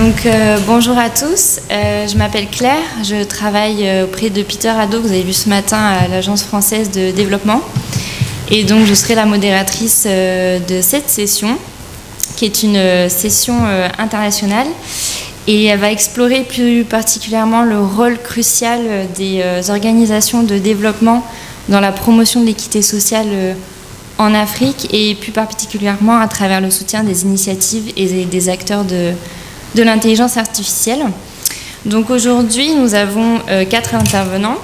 Donc euh, bonjour à tous, Euh, je m'appelle Claire, je travaille euh, auprès de Peter Haddo, que vous avez vu ce matin à l'Agence française de développement. Et donc je serai la modératrice de cette session, qui est une session internationale. Et elle va explorer plus particulièrement le rôle crucial des organisations de développement dans la promotion de l'équité sociale en Afrique et plus particulièrement à travers le soutien des initiatives et des acteurs de, de l'intelligence artificielle. Donc aujourd'hui, nous avons euh, quatre intervenants,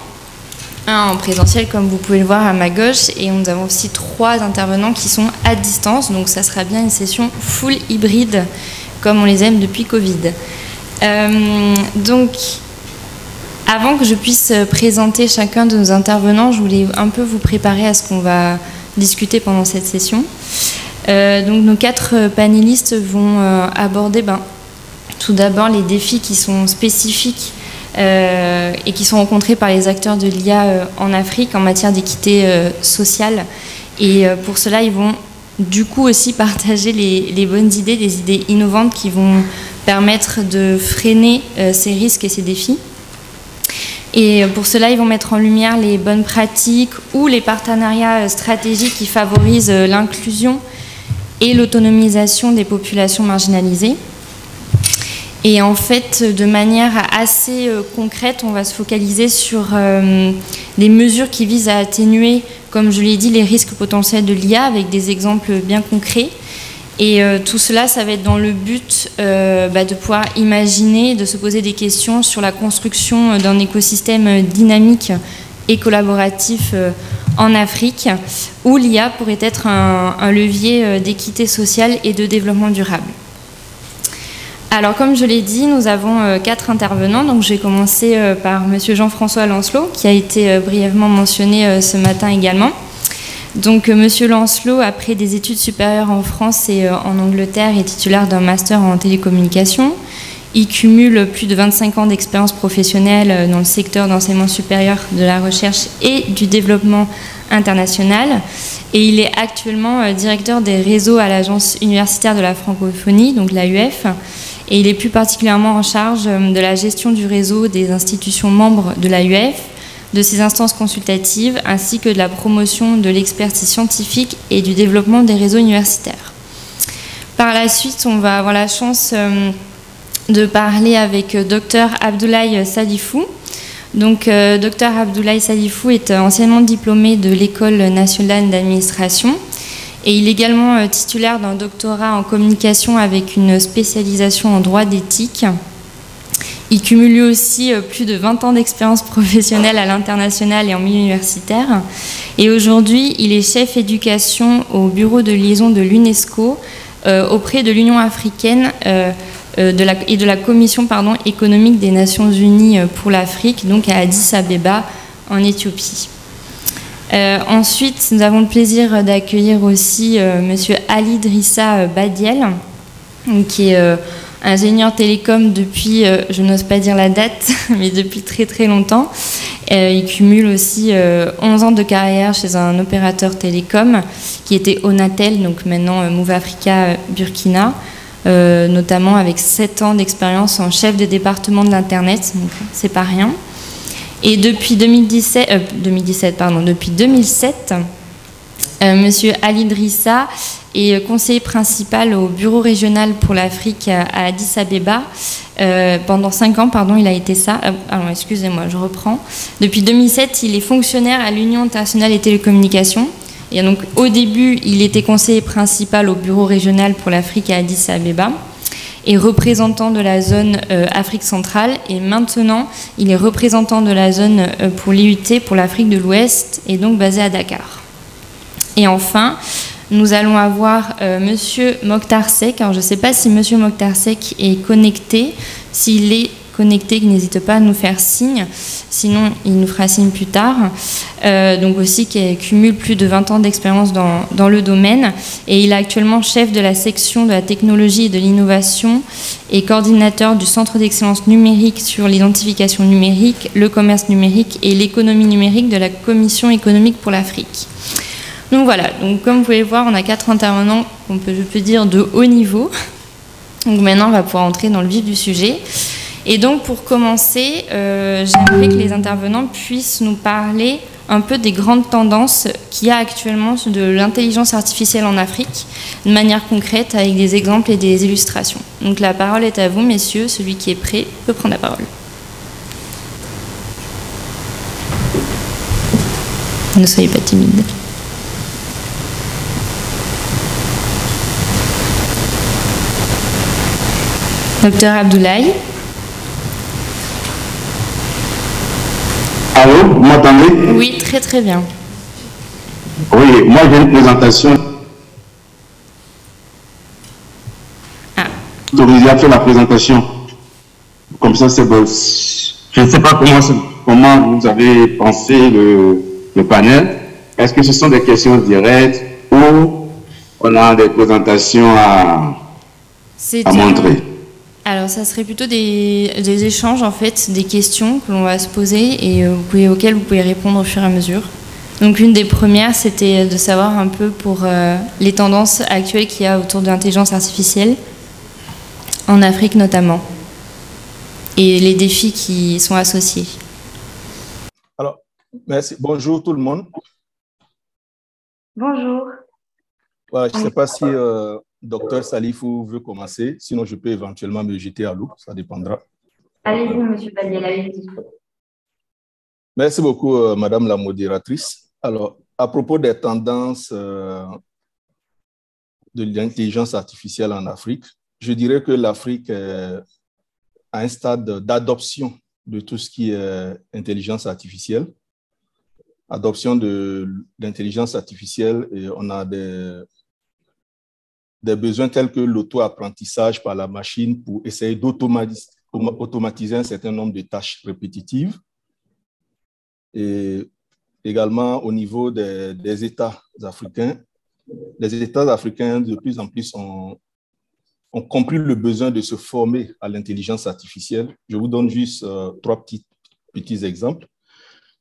un en présentiel comme vous pouvez le voir à ma gauche, et nous avons aussi trois intervenants qui sont à distance, donc ça sera bien une session full hybride comme on les aime depuis Covid. Euh, donc, avant que je puisse présenter chacun de nos intervenants, je voulais un peu vous préparer à ce qu'on va discuter pendant cette session. Euh, donc, nos quatre panélistes vont aborder ben, tout d'abord les défis qui sont spécifiques euh, et qui sont rencontrés par les acteurs de l'IA euh, en Afrique en matière d'équité euh, sociale. Et pour cela, ils vont du coup aussi partager les, bonnes idées, des idées innovantes qui vont permettre de freiner ces risques et ces défis. Et pour cela, ils vont mettre en lumière les bonnes pratiques ou les partenariats stratégiques qui favorisent l'inclusion et l'autonomisation des populations marginalisées. Et en fait, de manière assez euh, concrète, on va se focaliser sur euh, des mesures qui visent à atténuer, comme je l'ai dit, les risques potentiels de l'IA avec des exemples bien concrets. Et euh, tout cela, ça va être dans le but euh, bah, de pouvoir imaginer, de se poser des questions sur la construction d'un écosystème dynamique et collaboratif en Afrique, où l'IA pourrait être un, levier d'équité sociale et de développement durable. Alors, comme je l'ai dit, nous avons euh, quatre intervenants. Donc, je vais commencer euh, par Monsieur Jean-François Lancelot, qui a été euh, brièvement mentionné ce matin également. Donc, Monsieur Lancelot, après des études supérieures en France et en Angleterre, est titulaire d'un master en télécommunications. Il cumule plus de 25 ans d'expérience professionnelle dans le secteur d'enseignement supérieur, de la recherche et du développement international. Et il est actuellement directeur des réseaux à l'Agence universitaire de la francophonie, donc l'AUF. Et il est plus particulièrement en charge euh, de la gestion du réseau des institutions membres de l'AUF, de ses instances consultatives, ainsi que de la promotion de l'expertise scientifique et du développement des réseaux universitaires. Par la suite, on va avoir la chance euh, de parler avec euh, Dr Abdoulaye Salifou. Donc, Dr Abdoulaye Salifou est anciennement diplômé de l'École nationale d'administration et il est également euh, titulaire d'un doctorat en communication avec une spécialisation en droit d'éthique. Il cumule aussi euh, plus de 20 ans d'expérience professionnelle à l'international et en milieu universitaire. Et aujourd'hui, il est chef éducation au bureau de liaison de l'UNESCO euh, auprès de l'Union africaine et de la Commission économique des Nations Unies pour l'Afrique, donc à Addis Abeba, en Éthiopie. Euh, ensuite, nous avons le plaisir d'accueillir aussi euh, Monsieur Ali Drissa euh, Badiel, qui est euh, ingénieur télécom depuis, je n'ose pas dire la date, mais depuis très très longtemps. Il cumule aussi euh, 11 ans de carrière chez un opérateur télécom qui était Onatel, donc maintenant Move Africa Burkina, notamment avec 7 ans d'expérience en chef de département de l'Internet, donc c'est pas rien. Et depuis 2017, euh, 2017 pardon, depuis 2007, euh, Monsieur Ali Drissa est conseiller principal au bureau régional pour l'Afrique à Addis Abeba. Euh, pendant cinq ans, pardon, il a été ça. Euh, alors, excusez-moi, je reprends. Depuis 2007, il est fonctionnaire à l'Union internationale des télécommunications. Et donc, au début, il était conseiller principal au bureau régional pour l'Afrique à Addis Abeba et représentant de la zone euh, Afrique centrale. Et maintenant, il est représentant de la zone euh, pour l'IUT pour l'Afrique de l'Ouest et donc basé à Dakar. Et enfin, nous allons avoir euh, Monsieur Mokhtar Sek. Alors, je ne sais pas si Monsieur Mokhtar Sek est connecté. S'il est connecté, qu'il n'hésite pas à nous faire signe. Sinon, il nous fera signe plus tard. Euh, donc aussi, qui cumule plus de 20 ans d'expérience dans, le domaine. Et il est actuellement chef de la section de la technologie et de l'innovation et coordinateur du Centre d'excellence numérique sur l'identification numérique, le commerce numérique et l'économie numérique de la Commission économique pour l'Afrique. Donc voilà, donc comme vous pouvez voir, on a quatre intervenants peut, je peux dire, de haut niveau. Donc maintenant, on va pouvoir entrer dans le vif du sujet. Et donc, pour commencer, euh, j'aimerais que les intervenants puissent nous parler un peu des grandes tendances qu'il y a actuellement de l'intelligence artificielle en Afrique, de manière concrète, avec des exemples et des illustrations. Donc la parole est à vous, messieurs. Celui qui est prêt peut prendre la parole. Ne soyez pas timide. Docteur Abdoulaye. Allô, vous m'entendez? Oui, très très bien. Oui, moi j'ai une présentation. Ah. Autorisé à faire la présentation. Comme ça, c'est bon. Je ne sais pas comment, comment vous avez pensé le, le panel. Est-ce que ce sont des questions directes ou on a des présentations à, à montrer? Alors, ça serait plutôt des, des, échanges, en fait, des questions que l'on va se poser et euh, vous pouvez, auxquelles vous pouvez répondre au fur et à mesure. Donc, une des premières, c'était de savoir un peu pour euh, les tendances actuelles qu'il y a autour de l'intelligence artificielle, en Afrique notamment, et les défis qui sont associés. Alors, merci. Bonjour tout le monde. Bonjour. je ne sais pas si euh, Docteur Salifou veut commencer, sinon je peux éventuellement me jeter à l'eau, ça dépendra. Allez-y, monsieur allez-y. Merci beaucoup, euh, madame la modératrice. Alors, à propos des tendances euh, de l'intelligence artificielle en Afrique, je dirais que l'Afrique est à un stade d'adoption de tout ce qui est intelligence artificielle. Adoption de l'intelligence artificielle, et on a des des besoins tels que l'auto-apprentissage par la machine pour essayer d'automatiser un certain nombre de tâches répétitives. Et également au niveau des, États africains, les États africains de plus en plus ont, compris le besoin de se former à l'intelligence artificielle. Je vous donne juste euh, trois petits, petits exemples.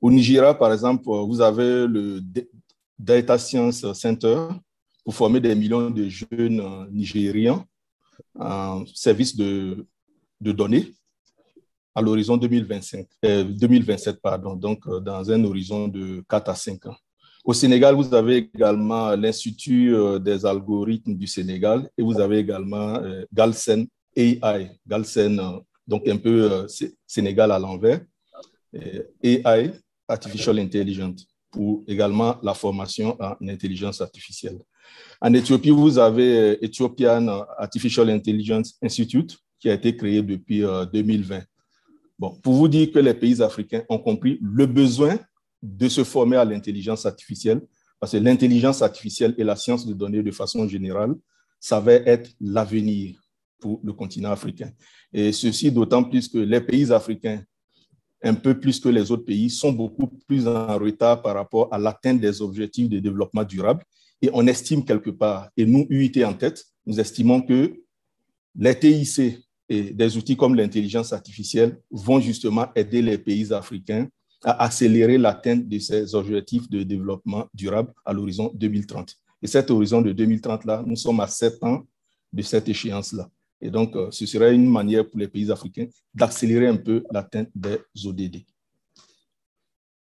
Au Nigeria, par exemple, vous avez le Data Science Center, pour former des millions de jeunes euh, Nigériens en service de, données à l'horizon 2025, 2027, euh, pardon, donc euh, dans un horizon de 4 à 5 ans. Au Sénégal, vous avez également l'Institut des algorithmes du Sénégal et vous avez également Galsen AI, Galsen, donc un peu Sénégal à l'envers, AI, Artificial Intelligence, pour également la formation en intelligence artificielle. En Éthiopie, vous avez euh, Ethiopian Artificial Intelligence Institute qui a été créé depuis 2020. Euh, bon, pour vous dire que les pays africains ont compris le besoin de se former à l'intelligence artificielle, parce que l'intelligence artificielle et la science de données de façon générale, va être l'avenir pour le continent africain. Et ceci d'autant plus que les pays africains, un peu plus que les autres pays, sont beaucoup plus en retard par rapport à l'atteinte des objectifs de développement durable et on estime quelque part, et nous, UIT en tête, nous estimons que les TIC et des outils comme l'intelligence artificielle vont justement aider les pays africains à accélérer l'atteinte de ces objectifs de développement durable à l'horizon 2030. Et cet horizon de 2030-là, nous sommes à sept ans de cette échéance-là. Et donc, euh, ce serait une manière pour les pays africains d'accélérer un peu l'atteinte des ODD.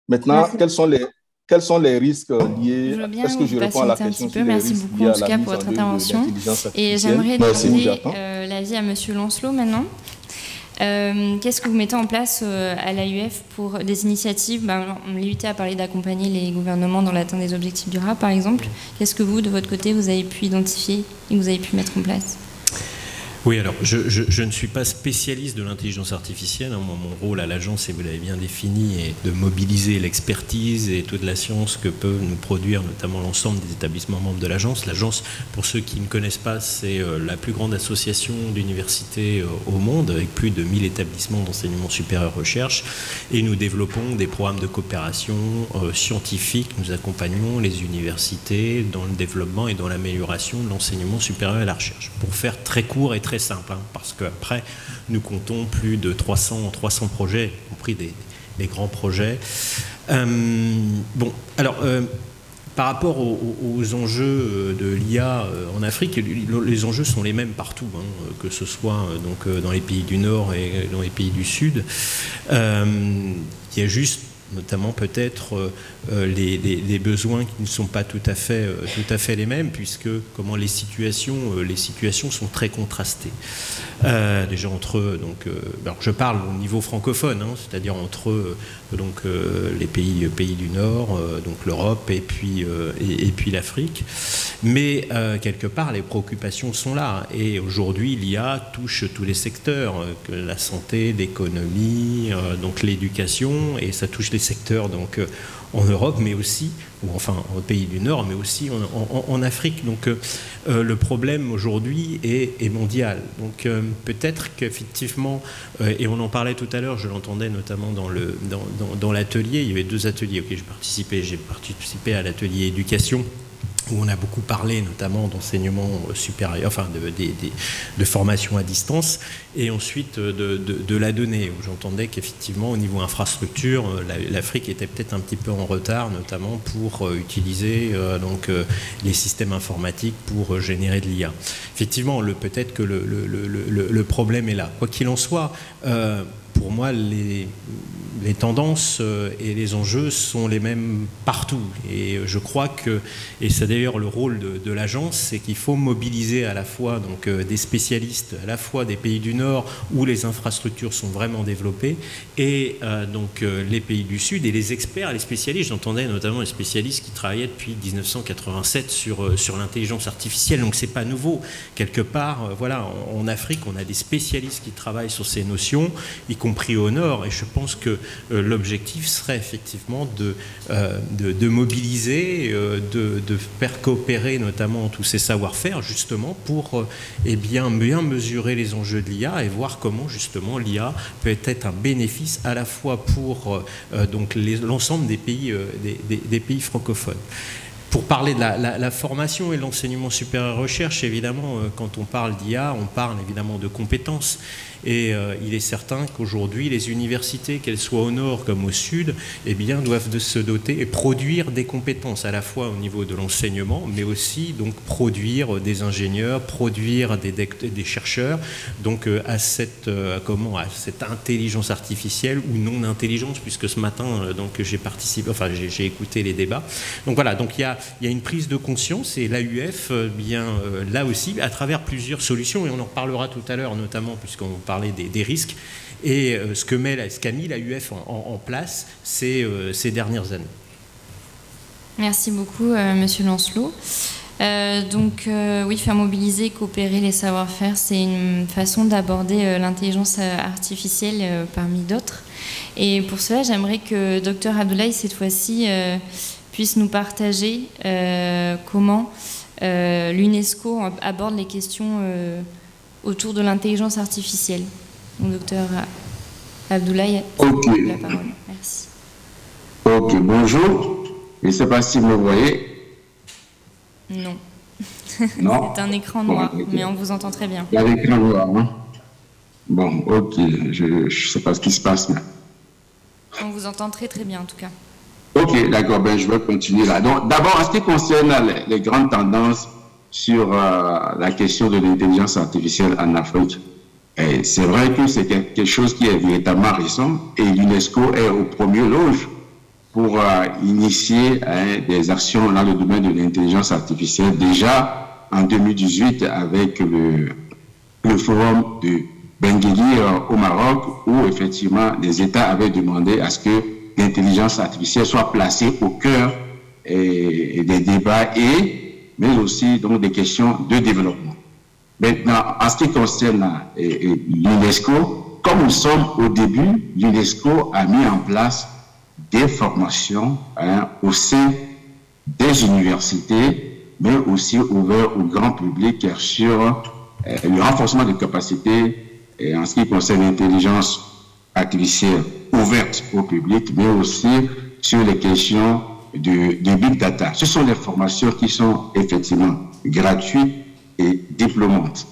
Maintenant, quels sont les, quels sont les risques liés? Est-ce que je réponds à la question un petit peu. Merci beaucoup en tout cas pour votre intervention. Et j'aimerais demander euh, l'avis à M. Lancelot maintenant. Euh, qu'est-ce que vous mettez en place euh, à l'AUF pour des initiatives? Ben, L'IUT a parlé d'accompagner les gouvernements dans l'atteinte des objectifs durables, par exemple. Qu'est-ce que vous, de votre côté, vous avez pu identifier et vous avez pu mettre en place? Oui, alors je, ne suis pas spécialiste de l'intelligence artificielle. Hein. mon rôle à l'agence, et vous l'avez bien défini, est de mobiliser l'expertise et toute la science que peuvent nous produire notamment l'ensemble des établissements membres de l'agence. L'agence, pour ceux qui ne connaissent pas, c'est euh, la plus grande association d'universités euh, au monde avec plus de 1000 établissements d'enseignement supérieur recherche. Et nous développons des programmes de coopération euh, scientifique. Nous accompagnons les universités dans le développement et dans l'amélioration de l'enseignement supérieur et la recherche. Pour faire très court et très simple, hein, parce qu'après, nous comptons plus de 300, 300 projets, y compris des, grands projets. Euh, bon, alors, euh, par rapport aux, enjeux de l'IA en Afrique, les enjeux sont les mêmes partout, hein, que ce soit donc, dans les pays du Nord et dans les pays du Sud. il y a juste notamment peut-être euh, euh, les, besoins qui ne sont pas tout à fait, euh, les mêmes, puisque comment les situations, sont très contrastées. déjà entre donc, je parle au niveau francophone, hein, c'est-à-dire entre donc, les pays, pays du Nord, donc l'Europe et puis, et, puis l'Afrique. Mais quelque part, les préoccupations sont là. Et aujourd'hui, l'IA touche tous les secteurs, la santé, l'économie, donc l'éducation, et ça touche les secteurs donc, euh, en Europe, mais aussi, ou enfin au pays du Nord, mais aussi en, Afrique. Donc euh, euh, le problème aujourd'hui est, mondial. Donc peut-être qu'effectivement, et on en parlait tout à l'heure, je l'entendais notamment dans, l'atelier, il y avait deux ateliers auxquels j'ai participé. J'ai participé à l'atelier éducation où on a beaucoup parlé notamment d'enseignement supérieur, enfin de, formation à distance, et ensuite de, la donnée, où j'entendais qu'effectivement au niveau infrastructure, l'Afrique était peut-être un petit peu en retard, notamment pour euh, utiliser euh, donc, euh, les systèmes informatiques pour générer de l'IA. Effectivement, peut-être que le, problème est là. Quoi qu'il en soit, pour moi, les, tendances euh, et les enjeux sont les mêmes partout. Et je crois que, et c'est d'ailleurs le rôle de, l'agence, c'est qu'il faut mobiliser à la fois donc, euh, des spécialistes, à la fois des pays du Nord où les infrastructures sont vraiment développées, et euh, donc les pays du Sud et les experts, les spécialistes. J'entendais notamment les spécialistes qui travaillaient depuis 1987 sur, sur l'intelligence artificielle, donc c'est pas nouveau. Quelque part, voilà, en, en Afrique, on a des spécialistes qui travaillent sur ces notions, y compris au Nord, et je pense que euh, l'objectif serait effectivement de, euh, de, mobiliser, euh, de, de, faire coopérer notamment tous ces savoir-faire justement pour eh bien, bien mesurer les enjeux de l'IA et voir comment justement l'IA peut être un bénéfice à la fois pour l'ensemble des pays, des, des, pays francophones pour parler de la, la formation et l'enseignement supérieur recherche, évidemment, quand on parle d'IA, on parle évidemment de compétences. Et euh, il est certain qu'aujourd'hui, les universités, qu'elles soient au nord comme au sud, eh bien, doivent se doter et produire des compétences à la fois au niveau de l'enseignement, mais aussi donc produire des ingénieurs, produire des, chercheurs, donc euh, à cette euh, comment à cette intelligence artificielle ou non intelligence, puisque ce matin donc j'ai participé, enfin j'ai écouté les débats. Donc voilà, donc il y a, y a une prise de conscience et l'AUF bien là aussi à travers plusieurs solutions et on en reparlera tout à l'heure notamment puisqu'on parle parler des, risques et euh, ce que met, ce qu'a mis la UF en, place ces, euh, ces, dernières années. Merci beaucoup, euh, Monsieur Lancelot. donc oui, faire mobiliser, coopérer les savoir-faire, c'est une façon d'aborder l'intelligence artificielle parmi d'autres. Et pour cela, j'aimerais que Dr Abdoulaye, cette fois-ci, puisse nous partager comment l'UNESCO aborde les questions autour de l'intelligence artificielle. Donc, docteur Abdoulaye, la parole. Merci. Ok, bonjour. Je ne sais pas si vous me voyez. Non. non. C'est un écran noir, mais on vous entend très bien. Un écran noir, hein Bon, ok. Je ne sais pas ce qui se passe là. On vous entend très très bien en tout cas. Ok, d'accord. Ben, je vais continuer là. Donc, d'abord, en ce qui concerne les grandes tendances sur euh, la question de l'intelligence artificielle en Afrique. C'est vrai que c'est quelque chose qui est véritablement récent et l'UNESCO est au premier loge pour euh, initier hein, des actions dans le domaine de l'intelligence artificielle déjà en 2018 avec le, forum de Benguigui euh, au Maroc où effectivement les États avaient demandé à ce que l'intelligence artificielle soit placée au cœur des débats et mais aussi donc des questions de développement. Maintenant, en ce qui concerne l'UNESCO, comme nous sommes au début, l'UNESCO a mis en place des formations hein, au sein des universités, mais aussi ouvertes au grand public sur euh, le renforcement des capacités en ce qui concerne l'intelligence artificielle ouverte au public, mais aussi sur les questions du, big data. Ce sont des formations qui sont effectivement gratuites et diplômantes.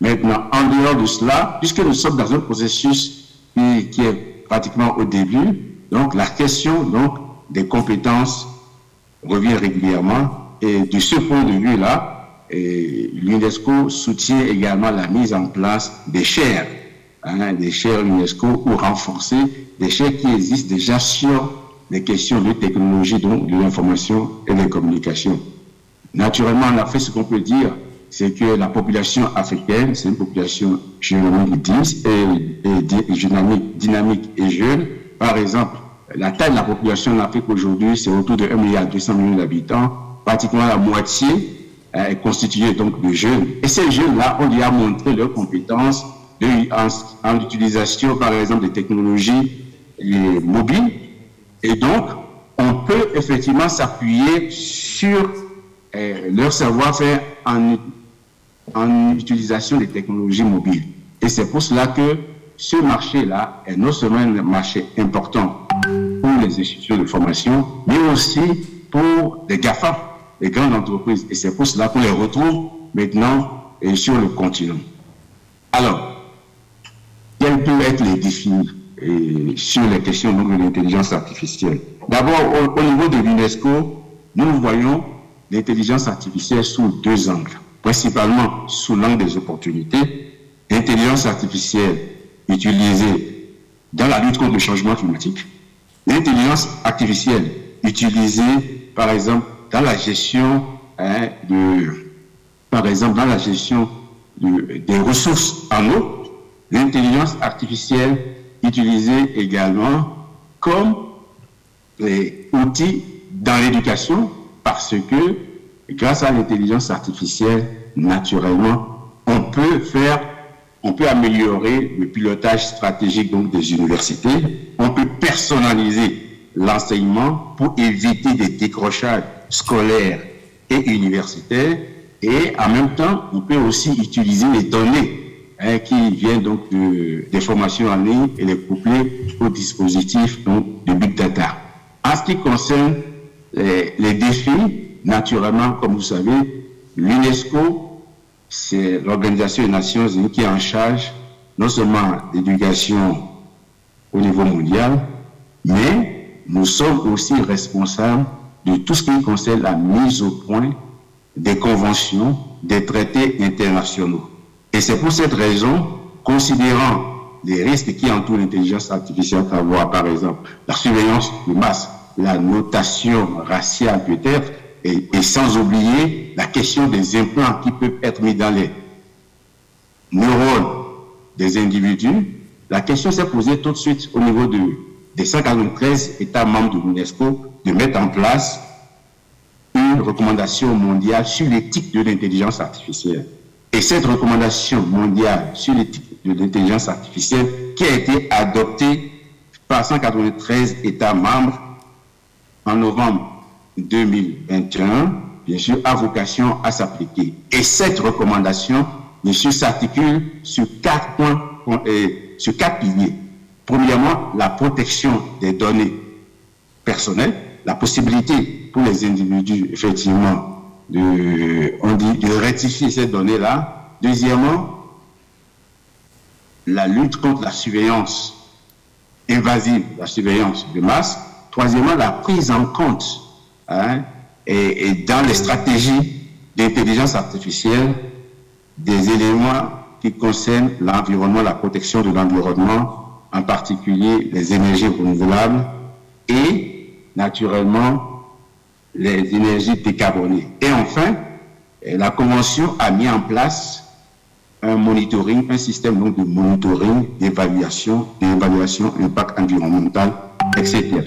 Maintenant, en dehors de cela, puisque nous sommes dans un processus qui, est pratiquement au début, donc la question donc, des compétences revient régulièrement. Et de ce point de vue-là, l'UNESCO soutient également la mise en place des chaires, hein, des chaires UNESCO ou renforcer des chaires qui existent déjà sur les questions de technologie, donc de l'information et des communications. Naturellement, en Afrique, ce qu'on peut dire, c'est que la population africaine, c'est une population génomique dynamique, dynamique et jeune. Par exemple, la taille de la population en Afrique aujourd'hui, c'est autour de 1 milliard 200 millions d'habitants. Pratiquement la moitié euh, est constituée donc de jeunes. Et ces jeunes-là, on lui a montré leurs compétences en utilisation, par exemple, des technologies mobiles. Et donc, on peut effectivement s'appuyer sur euh, leur savoir-faire en, utilisation des technologies mobiles. Et c'est pour cela que ce marché-là est non seulement un marché important pour les institutions de formation, mais aussi pour les GAFA, les grandes entreprises. Et c'est pour cela qu'on les retrouve maintenant euh, sur le continent. Alors, quels peuvent être les défis sur les questions de l'intelligence artificielle. D'abord, au, niveau de l'UNESCO, nous voyons l'intelligence artificielle sous deux angles, principalement sous l'angle des opportunités. L'intelligence artificielle utilisée dans la lutte contre le changement climatique, l'intelligence artificielle utilisée, par exemple, dans la gestion hein, de, par exemple, dans la gestion des ressources en eau, l'intelligence artificielle utilisée également comme outil dans l'éducation parce que grâce à l'intelligence artificielle, naturellement, on peut faire, on peut améliorer le pilotage stratégique donc des universités, on peut personnaliser l'enseignement pour éviter des décrochages scolaires et universitaires. Et en même temps, on peut aussi utiliser les données hein, qui viennent donc des formations en ligne et les coupler au dispositif donc, de Big Data. En ce qui concerne les, les défis, naturellement, comme vous savez, l'UNESCO, c'est l'Organisation des Nations Unies qui est en charge non seulement l'éducation au niveau mondial, mais nous sommes aussi responsables de tout ce qui concerne la mise au point des conventions, des traités internationaux. Et c'est pour cette raison, considérant les risques qui entourent l'intelligence artificielle, à par exemple la surveillance de masse, la notation raciale peut-être, et, et, sans oublier la question des implants qui peuvent être mis dans les neurones des individus, la question s'est posée tout de suite au niveau de, des 143 États membres de l'UNESCO de mettre en place une recommandation mondiale sur l'éthique de l'intelligence artificielle. Et cette recommandation mondiale sur l'intelligence artificielle qui a été adoptée par 193 États membres en novembre 2021, bien sûr, a vocation à s'appliquer. Et cette recommandation, bien sûr, s'articule sur quatre points, et sur quatre piliers. Premièrement, la protection des données personnelles, la possibilité pour les individus, effectivement, de, rectifier ces données-là. Deuxièmement, la lutte contre la surveillance invasive, la surveillance de masse. Troisièmement, la prise en compte hein, et, dans les stratégies d'intelligence artificielle des éléments qui concernent l'environnement, la protection de l'environnement, en particulier les énergies renouvelables et naturellement les énergies décarbonées. Et enfin, la Convention a mis en place un monitoring, un système donc, de monitoring, d'évaluation, d'évaluation impact environnemental, etc.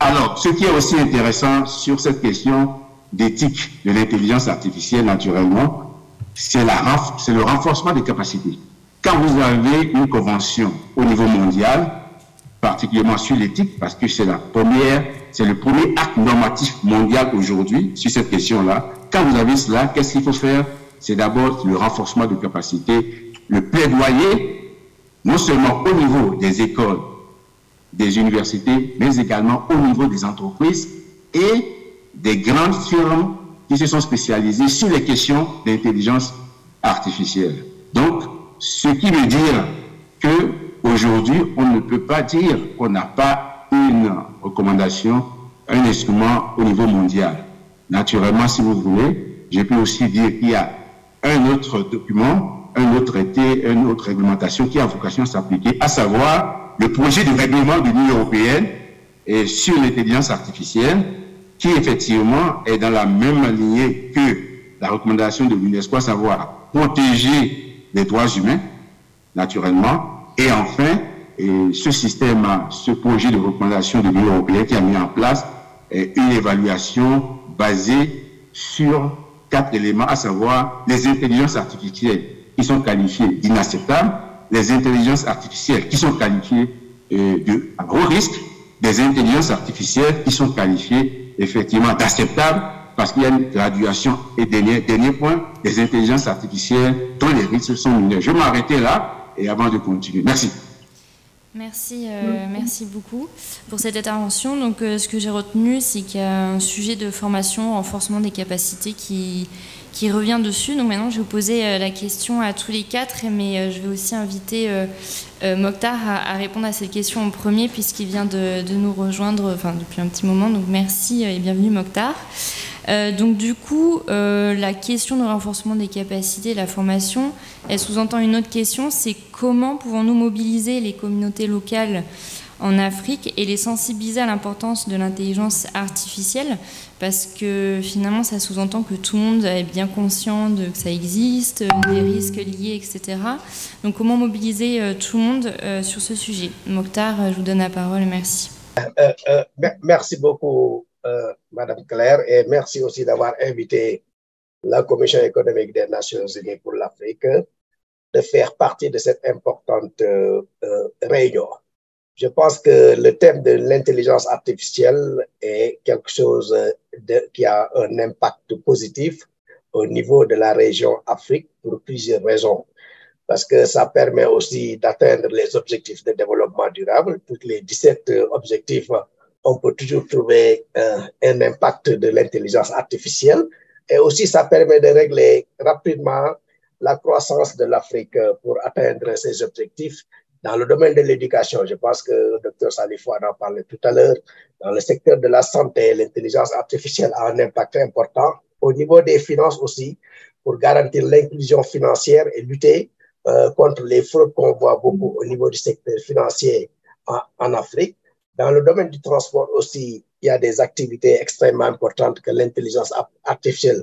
Alors, ce qui est aussi intéressant sur cette question d'éthique de l'intelligence artificielle, naturellement, c'est le renforcement des capacités. Quand vous avez une convention au niveau mondial, particulièrement sur l'éthique, parce que c'est la première, c'est le premier acte normatif mondial aujourd'hui sur cette question-là. Quand vous avez cela, qu'est-ce qu'il faut faire? C'est d'abord le renforcement de capacités, le plaidoyer, non seulement au niveau des écoles, des universités, mais également au niveau des entreprises et des grandes firmes qui se sont spécialisées sur les questions d'intelligence artificielle. Donc, ce qui veut dire que aujourd'hui, on ne peut pas dire qu'on n'a pas une recommandation, un instrument au niveau mondial. Naturellement, si vous voulez, je peux aussi dire qu'il y a un autre document, un autre traité, une autre réglementation qui a vocation à s'appliquer, à savoir le projet de règlement de l'Union européenne sur l'intelligence artificielle, qui effectivement est dans la même lignée que la recommandation de l'UNESCO, à savoir protéger les droits humains, naturellement, et enfin, ce système, ce projet de recommandation de l'Union européenne qui a mis en place une évaluation basée sur quatre éléments, à savoir les intelligences artificielles qui sont qualifiées d'inacceptables, les intelligences artificielles qui sont qualifiées euh, de à gros risque, des intelligences artificielles qui sont qualifiées effectivement d'acceptables parce qu'il y a une graduation. Et dernier, dernier point, des intelligences artificielles dont les risques sont mineurs. Je vais m'arrêter là et avant de continuer. Merci. Merci, euh, merci beaucoup pour cette intervention. Donc, euh, ce que j'ai retenu, c'est qu'il y a un sujet de formation, renforcement des capacités qui, revient dessus. Donc maintenant, je vais vous poser euh, la question à tous les quatre, mais je vais aussi inviter Mokhtar à, répondre à cette question en premier, puisqu'il vient de, de, nous rejoindre enfin, depuis un petit moment. Donc merci et bienvenue Mokhtar. Donc du coup, la question de renforcement des capacités, la formation, elle sous-entend une autre question, c'est comment pouvons-nous mobiliser les communautés locales en Afrique et les sensibiliser à l'importance de l'intelligence artificielle? Parce que finalement ça sous-entend que tout le monde est bien conscient de que ça existe, des risques liés, etc. Donc comment mobiliser euh, tout le monde sur ce sujet? Mokhtar, je vous donne la parole, merci. merci beaucoup euh, Madame Claire, et merci aussi d'avoir invité la Commission économique des Nations Unies pour l'Afrique de faire partie de cette importante euh, euh, réunion. Je pense que le thème de l'intelligence artificielle est quelque chose de, qui a un impact positif au niveau de la région Afrique pour plusieurs raisons. Parce que ça permet aussi d'atteindre les objectifs de développement durable. Tous les 17 objectifs on peut toujours trouver euh, un impact de l'intelligence artificielle. Et aussi, ça permet de régler rapidement la croissance de l'Afrique pour atteindre ses objectifs. Dans le domaine de l'éducation, je pense que le docteur Salifou en a parlé tout à l'heure. Dans le secteur de la santé, l'intelligence artificielle a un impact important. Au niveau des finances aussi, pour garantir l'inclusion financière et lutter euh, contre les fraudes qu'on voit beaucoup au niveau du secteur financier en Afrique. Dans le domaine du transport aussi, il y a des activités extrêmement importantes que l'intelligence artificielle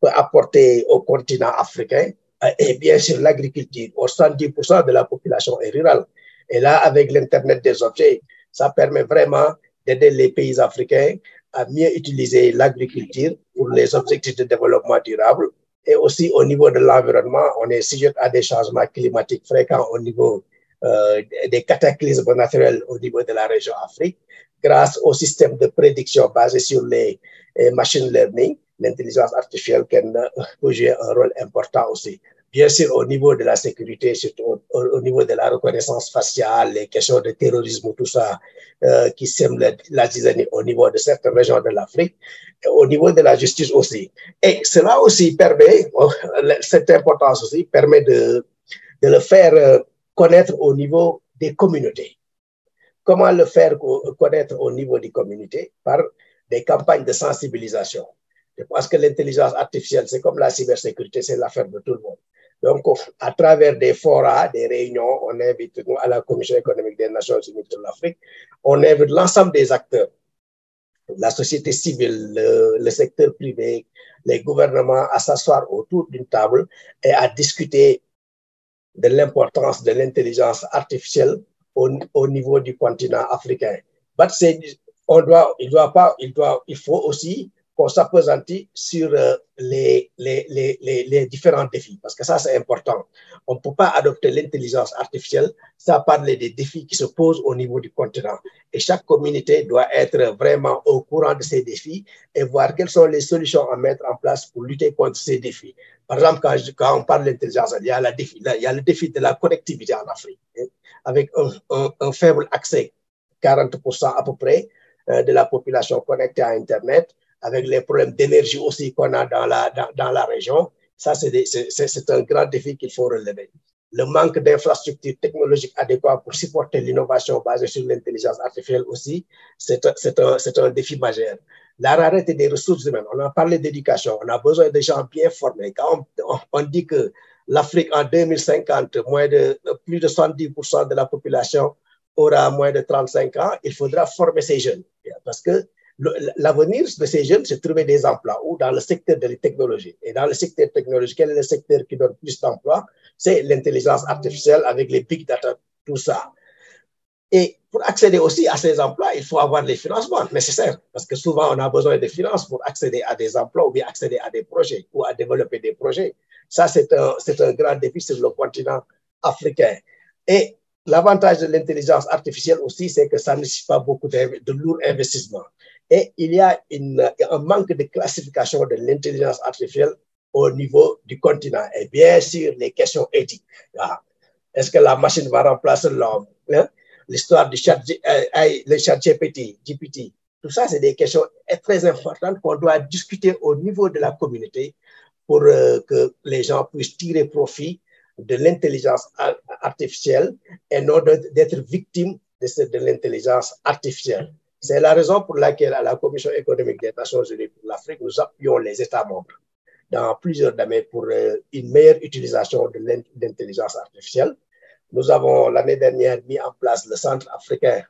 peut apporter au continent africain. Et bien sûr, l'agriculture, 70% de la population est rurale. Et là, avec l'Internet des objets, ça permet vraiment d'aider les pays africains à mieux utiliser l'agriculture pour les objectifs de développement durable. Et aussi au niveau de l'environnement, on est sujet à des changements climatiques fréquents au niveau euh, des cataclysmes naturels au niveau de la région Afrique, grâce au système de prédiction basé sur les, machine learning, l'intelligence artificielle qui peut jouer un rôle important aussi. Bien sûr, au niveau de la sécurité, surtout au, niveau de la reconnaissance faciale, les questions de terrorisme, tout ça, euh, qui sème la, la au niveau de certaines régions de l'Afrique, au niveau de la justice aussi. Et cela aussi permet, oh, cette importance aussi permet de, de le faire euh, connaître au niveau des communautés. Comment le faire connaître au niveau des communautés? Par des campagnes de sensibilisation. Je pense que l'intelligence artificielle, c'est comme la cybersécurité, c'est l'affaire de tout le monde. Donc, à travers des forats, des réunions, on invite à la Commission économique des Nations Unies de l'Afrique, on invite l'ensemble des acteurs, la société civile, le, secteur privé, les gouvernements à s'asseoir autour d'une table et à discuter de l'importance de l'intelligence artificielle au, au, niveau du continent africain. on doit, il, doit pas, il faut aussi qu'on s'appesantit sur euh, les, différents défis, parce que ça, c'est important. On ne peut pas adopter l'intelligence artificielle sans parler des défis qui se posent au niveau du continent. Et chaque communauté doit être vraiment au courant de ces défis et voir quelles sont les solutions à mettre en place pour lutter contre ces défis. Par exemple, quand, on parle d'intelligence, il, y a il y a le défi de la connectivité en Afrique, hein, avec un, un, faible accès, 40% à peu près, euh, de la population connectée à Internet, avec les problèmes d'énergie aussi qu'on a dans la, dans, la région. Ça, c'est un grand défi qu'il faut relever. Le manque d'infrastructures technologiques adéquates pour supporter l'innovation basée sur l'intelligence artificielle aussi, c'est un, un, un, défi majeur. la rareté des ressources humaines. On a parlé d'éducation, on a besoin de gens bien formés. Quand on, dit que l'Afrique en 2050, moins de, plus de 70% de la population aura moins de 35 ans, il faudra former ces jeunes. Parce que l'avenir de ces jeunes, c'est trouver des emplois ou dans le secteur de la technologie. Et dans le secteur technologique, quel est le secteur qui donne plus d'emplois? C'est l'intelligence artificielle avec les big data, tout ça. Et pour accéder aussi à ces emplois, il faut avoir les financements nécessaires, parce que souvent on a besoin de finances pour accéder à des emplois ou bien accéder à des projets ou à développer des projets. Ça, c'est un, un grand défi sur le continent africain. Et l'avantage de l'intelligence artificielle aussi, c'est que ça ne nécessite pas beaucoup de, de lourds investissements. Et il y a un manque de classification de l'intelligence artificielle au niveau du continent. Et bien sûr, les questions éthiques. Ah, est-ce que la machine va remplacer l'homme hein? l'histoire du chat, euh, GPT, GPT. Tout ça, c'est des questions très importantes qu'on doit discuter au niveau de la communauté pour euh, que les gens puissent tirer profit de l'intelligence artificielle et non d'être victimes de l'intelligence artificielle. C'est la raison pour laquelle à la Commission économique des Nations Unies pour l'Afrique, nous appuyons les États membres dans plusieurs domaines pour euh, une meilleure utilisation de l'intelligence artificielle nous avons l'année dernière mis en place le Centre africain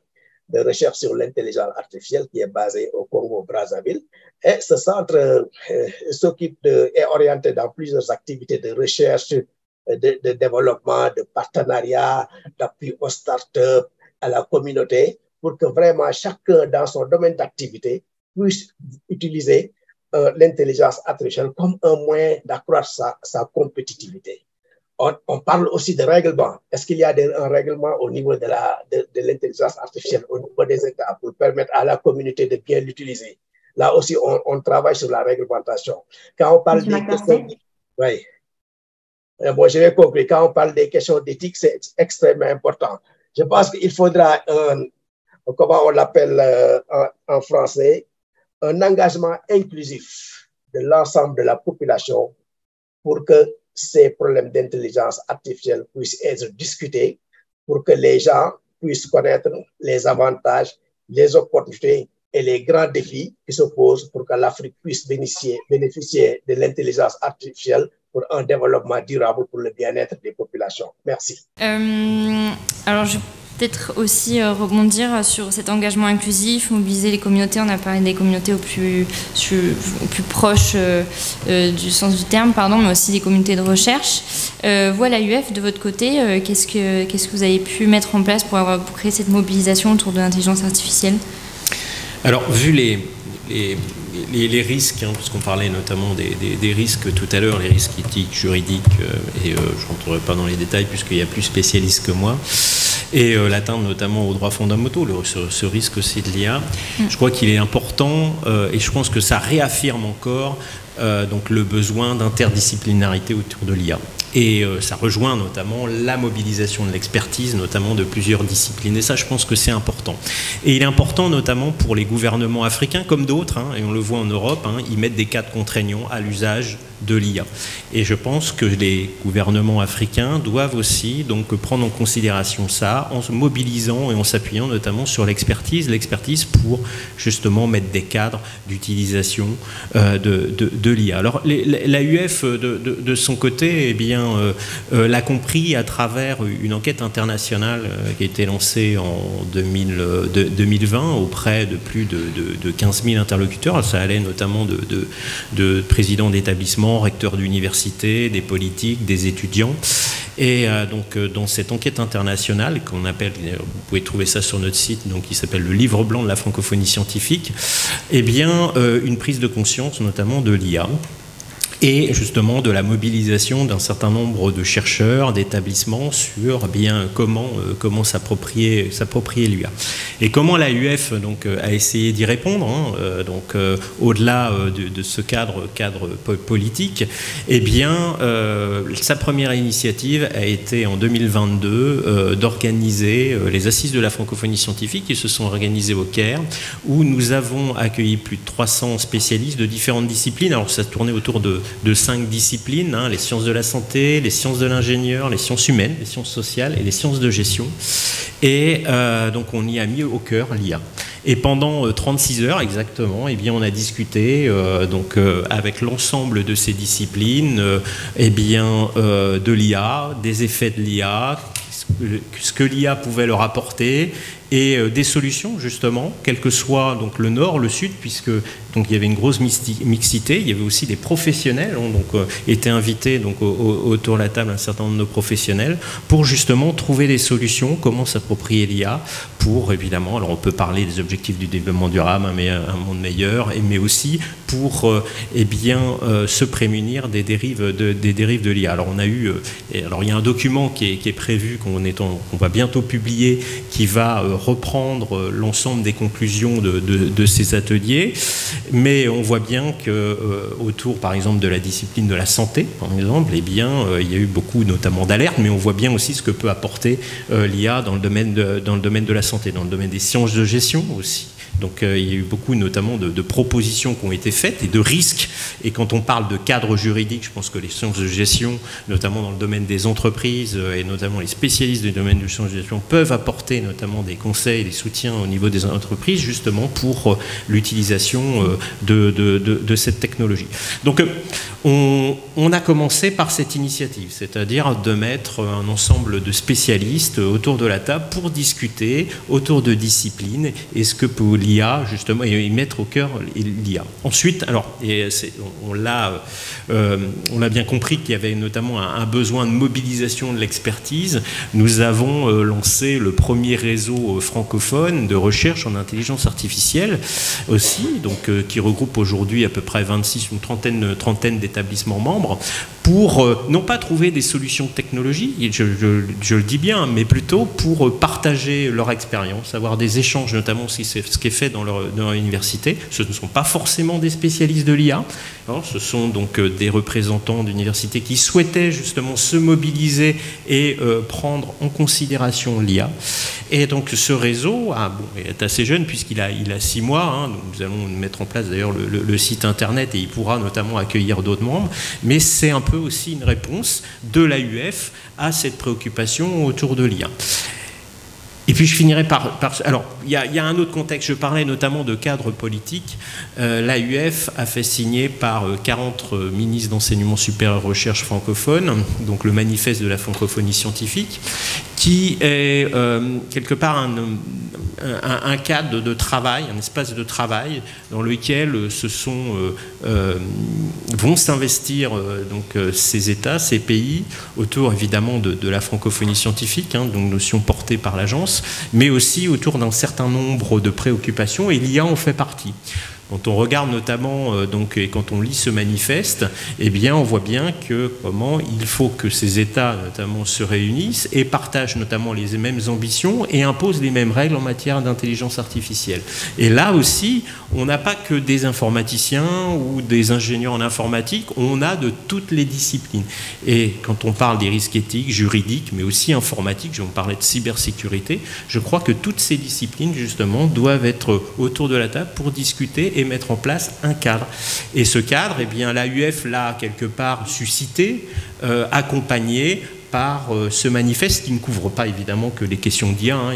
de recherche sur l'intelligence artificielle qui est basé au Congo-Brazzaville. Et ce centre euh, s'occupe est orienté dans plusieurs activités de recherche, de, de développement, de partenariat, d'appui aux startups, à la communauté, pour que vraiment chacun dans son domaine d'activité puisse utiliser euh, l'intelligence artificielle comme un moyen d'accroître sa, sa compétitivité on, parle aussi de règlement. Est-ce qu'il y a un règlement au niveau de, la, de, l'intelligence artificielle, au niveau des États, pour permettre à la communauté de bien l'utiliser? Là aussi, on, travaille sur la réglementation. Quand on parle des questions... Oui. Euh, bon, j'ai compris. Quand on parle des questions d'éthique, c'est extrêmement important. Je pense qu'il faudra un, comment on l'appelle euh, en, français, un engagement inclusif de l'ensemble de la population pour que ces problèmes d'intelligence artificielle puissent être discutés pour que les gens puissent connaître les avantages, les opportunités et les grands défis qui se posent pour que l'Afrique puisse bénéficier, bénéficier de l'intelligence artificielle pour un développement durable pour le bien-être des populations. Merci. Euh, alors, je peut-être aussi euh, rebondir sur cet engagement inclusif, mobiliser les communautés. On a parlé des communautés au plus, au plus proche euh, euh, du sens du terme, pardon, mais aussi des communautés de recherche. voilà, UF, de votre côté, qu'est-ce que qu'est-ce que vous avez pu mettre en place pour, pour créer cette mobilisation autour de l'intelligence artificielle? Alors, vu les, les les, risques, hein, parce qu'on parlait notamment des, risques tout à l'heure, les risques éthiques, juridiques, et je ne rentrerai pas dans les détails puisqu'il y a plus spécialistes que moi et euh, l'atteinte notamment aux droits fondamentaux, le, ce, risque aussi de l'IA. Mm. Je crois qu'il est important euh, et je pense que ça réaffirme encore euh, donc le besoin d'interdisciplinarité autour de l'IA. Et ça rejoint notamment la mobilisation de l'expertise, notamment de plusieurs disciplines. Et ça, je pense que c'est important. Et il est important notamment pour les gouvernements africains, comme d'autres, hein, et on le voit en Europe, hein, ils mettent des cadres contraignants à l'usage de l'IA. Et je pense que les gouvernements africains doivent aussi donc prendre en considération ça en se mobilisant et en s'appuyant notamment sur l'expertise, l'expertise pour justement mettre des cadres d'utilisation euh, de, de, l'IA. Alors l'AUF de, de, son côté, eh bien, euh, euh, l'a compris à travers une enquête internationale qui a été lancée en 2000, 2020 auprès de plus de, 15 000 interlocuteurs. Ça allait notamment de présidents d'établissements recteurs d'université, des politiques, des étudiants. Et euh, donc, euh, dans cette enquête internationale qu'on appelle, vous pouvez trouver ça sur notre site, donc qui s'appelle le Livre blanc de la francophonie scientifique, eh bien, euh, une prise de conscience, notamment de l'IA et justement de la mobilisation d'un certain nombre de chercheurs, d'établissements sur bien comment, euh, comment s'approprier, s'approprier l'UA. Et comment la UF donc, euh, a essayé d'y répondre, hein, euh, donc au-delà de, ce cadre, cadre politique, eh bien, sa première initiative a été en 2022 d'organiser les assises de la francophonie scientifique qui se sont organisées au Caire, où nous avons accueilli plus de 300 spécialistes de différentes disciplines. Alors ça tournait autour de de cinq disciplines, hein, les sciences de la santé, les sciences de l'ingénieur, les sciences humaines, les sciences sociales et les sciences de gestion. Et euh, donc on y a mis au cœur l'IA. Et pendant 36 heures exactement, eh bien, on a discuté donc, avec l'ensemble de ces disciplines eh bien, de l'IA, des effets de l'IA, ce que l'IA pouvait leur apporter et euh, des solutions justement, quel que soit donc le nord, le sud, puisque donc il y avait une grosse mixité, il y avait aussi des professionnels, ont donc euh, été invités donc autour de la table un certain nombre de professionnels pour justement trouver des solutions, comment s'approprier l'IA pour évidemment, alors on peut parler des objectifs du développement durable, un, un monde meilleur, mais aussi pour euh, eh bien se prémunir des dérives de, des dérives de l'IA. Alors on a eu, alors il y a un document qui est, qui est prévu qu'on qu'on va bientôt publier, qui va reprendre l'ensemble des conclusions de, ces ateliers, mais on voit bien que euh, autour, par exemple, de la discipline de la santé, par exemple, eh bien, euh, il y a eu beaucoup, notamment d'alertes, mais on voit bien aussi ce que peut apporter euh, l'IA dans le domaine dans le domaine de la santé, dans le domaine des sciences de gestion aussi. Donc euh, il y a eu beaucoup notamment de, propositions qui ont été faites et de risques. Et quand on parle de cadre juridique, je pense que les sciences de gestion, notamment dans le domaine des entreprises euh, et notamment les spécialistes du domaine de sciences de gestion, peuvent apporter notamment des conseils, des soutiens au niveau des entreprises justement pour euh, l'utilisation de, cette technologie. Donc on, on, a commencé par cette initiative, c'est-à-dire de mettre un ensemble de spécialistes autour de la table pour discuter autour de disciplines et ce que peut l'IA, justement, et mettre au cœur l'IA. Ensuite, alors, et on, l'a, euh, on a bien compris qu'il y avait notamment un, besoin de mobilisation de l'expertise. Nous avons euh, lancé le premier réseau euh, francophone de recherche en intelligence artificielle aussi, donc, qui regroupe aujourd'hui à peu près 26, une trentaine, trentaine d'établissements membres, pour non pas trouver des solutions technologiques, je, je, le dis bien, mais plutôt pour partager leur expérience, avoir des échanges, notamment si c'est ce qui est dans leur, université. Ce ne sont pas forcément des spécialistes de l'IA, ce sont donc euh, des représentants d'universités qui souhaitaient justement se mobiliser et euh, prendre en considération l'IA. Et donc ce réseau est assez jeune puisqu'il a, six mois. Hein. nous allons mettre en place d'ailleurs le, site internet et il pourra notamment accueillir d'autres membres. Mais c'est un peu aussi une réponse de l'AUF à cette préoccupation autour de l'IA. Et puis je finirai par... alors, il y, a un autre contexte. Je parlais notamment de cadre politique. Euh, L'AUF a fait signer par 40 euh, euh, ministres d'enseignement supérieur recherche francophone, donc le manifeste de la francophonie scientifique, qui est quelque part un, cadre de travail, un espace de travail dans lequel ce sont, vont s'investir ces États, ces pays, autour évidemment de, la francophonie scientifique, hein, donc notion portée par l'agence, mais aussi autour d'un certain nombre de préoccupations, et l'IA en fait partie. Quand on regarde notamment, euh, donc, et quand on lit ce manifeste, eh bien, on voit bien que comment il faut que ces États, notamment, se réunissent et partagent notamment les mêmes ambitions et imposent les mêmes règles en matière d'intelligence artificielle. Et là aussi, on n'a pas que des informaticiens ou des ingénieurs en informatique, on a de toutes les disciplines. Et quand on parle des risques éthiques, juridiques, mais aussi informatiques, je vais parler de cybersécurité, je crois que toutes ces disciplines, justement, doivent être autour de la table pour discuter et mettre en place un cadre. Et ce cadre, eh bien, l'AUF l'a quelque part suscité, euh, accompagné par euh, ce manifeste qui ne couvre pas évidemment que les questions d'IA, hein.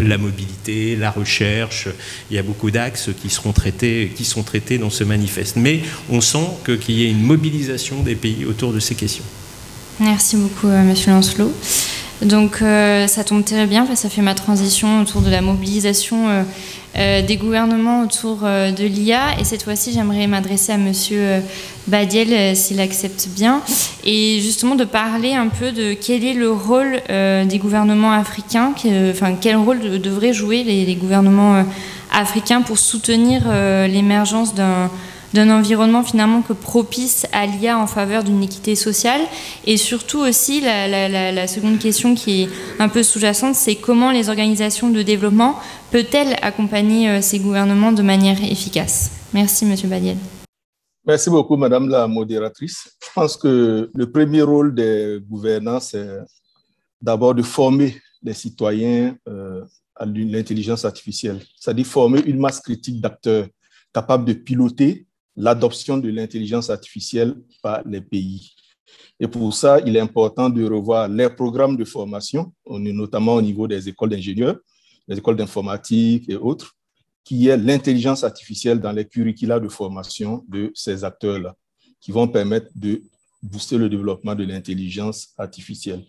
la, mobilité, la recherche, il y a beaucoup d'axes qui seront traités, qui sont traités dans ce manifeste. Mais on sent qu'il y a une mobilisation des pays autour de ces questions. Merci beaucoup, euh, Monsieur Lancelot. Donc ça tombe très bien, ça fait ma transition autour de la mobilisation euh, des gouvernements autour euh, de l'IA. Et cette fois-ci, j'aimerais m'adresser à Monsieur euh, Badiel, s'il accepte bien, et justement de parler un peu de quel est le rôle des gouvernements africains, enfin quel rôle devraient jouer les gouvernements africains pour soutenir l'émergence d'un d'un environnement finalement que propice à l'IA en faveur d'une équité sociale. Et surtout aussi, la, seconde question qui est un peu sous-jacente, c'est comment les organisations de développement peuvent-elles accompagner euh, ces gouvernements de manière efficace? Merci, Monsieur Badiel. Merci beaucoup, Madame la modératrice. Je pense que le premier rôle des gouvernants, c'est d'abord de former les citoyens euh, à l'intelligence artificielle, c'est-à-dire former une masse critique d'acteurs capables de piloter l'adoption de l'intelligence artificielle par les pays. Et pour ça, il est important de revoir les programmes de formation, notamment au niveau des écoles d'ingénieurs, les écoles d'informatique et autres, qui est l'intelligence artificielle dans les curricula de formation de ces acteurs-là, qui vont permettre de booster le développement de l'intelligence artificielle.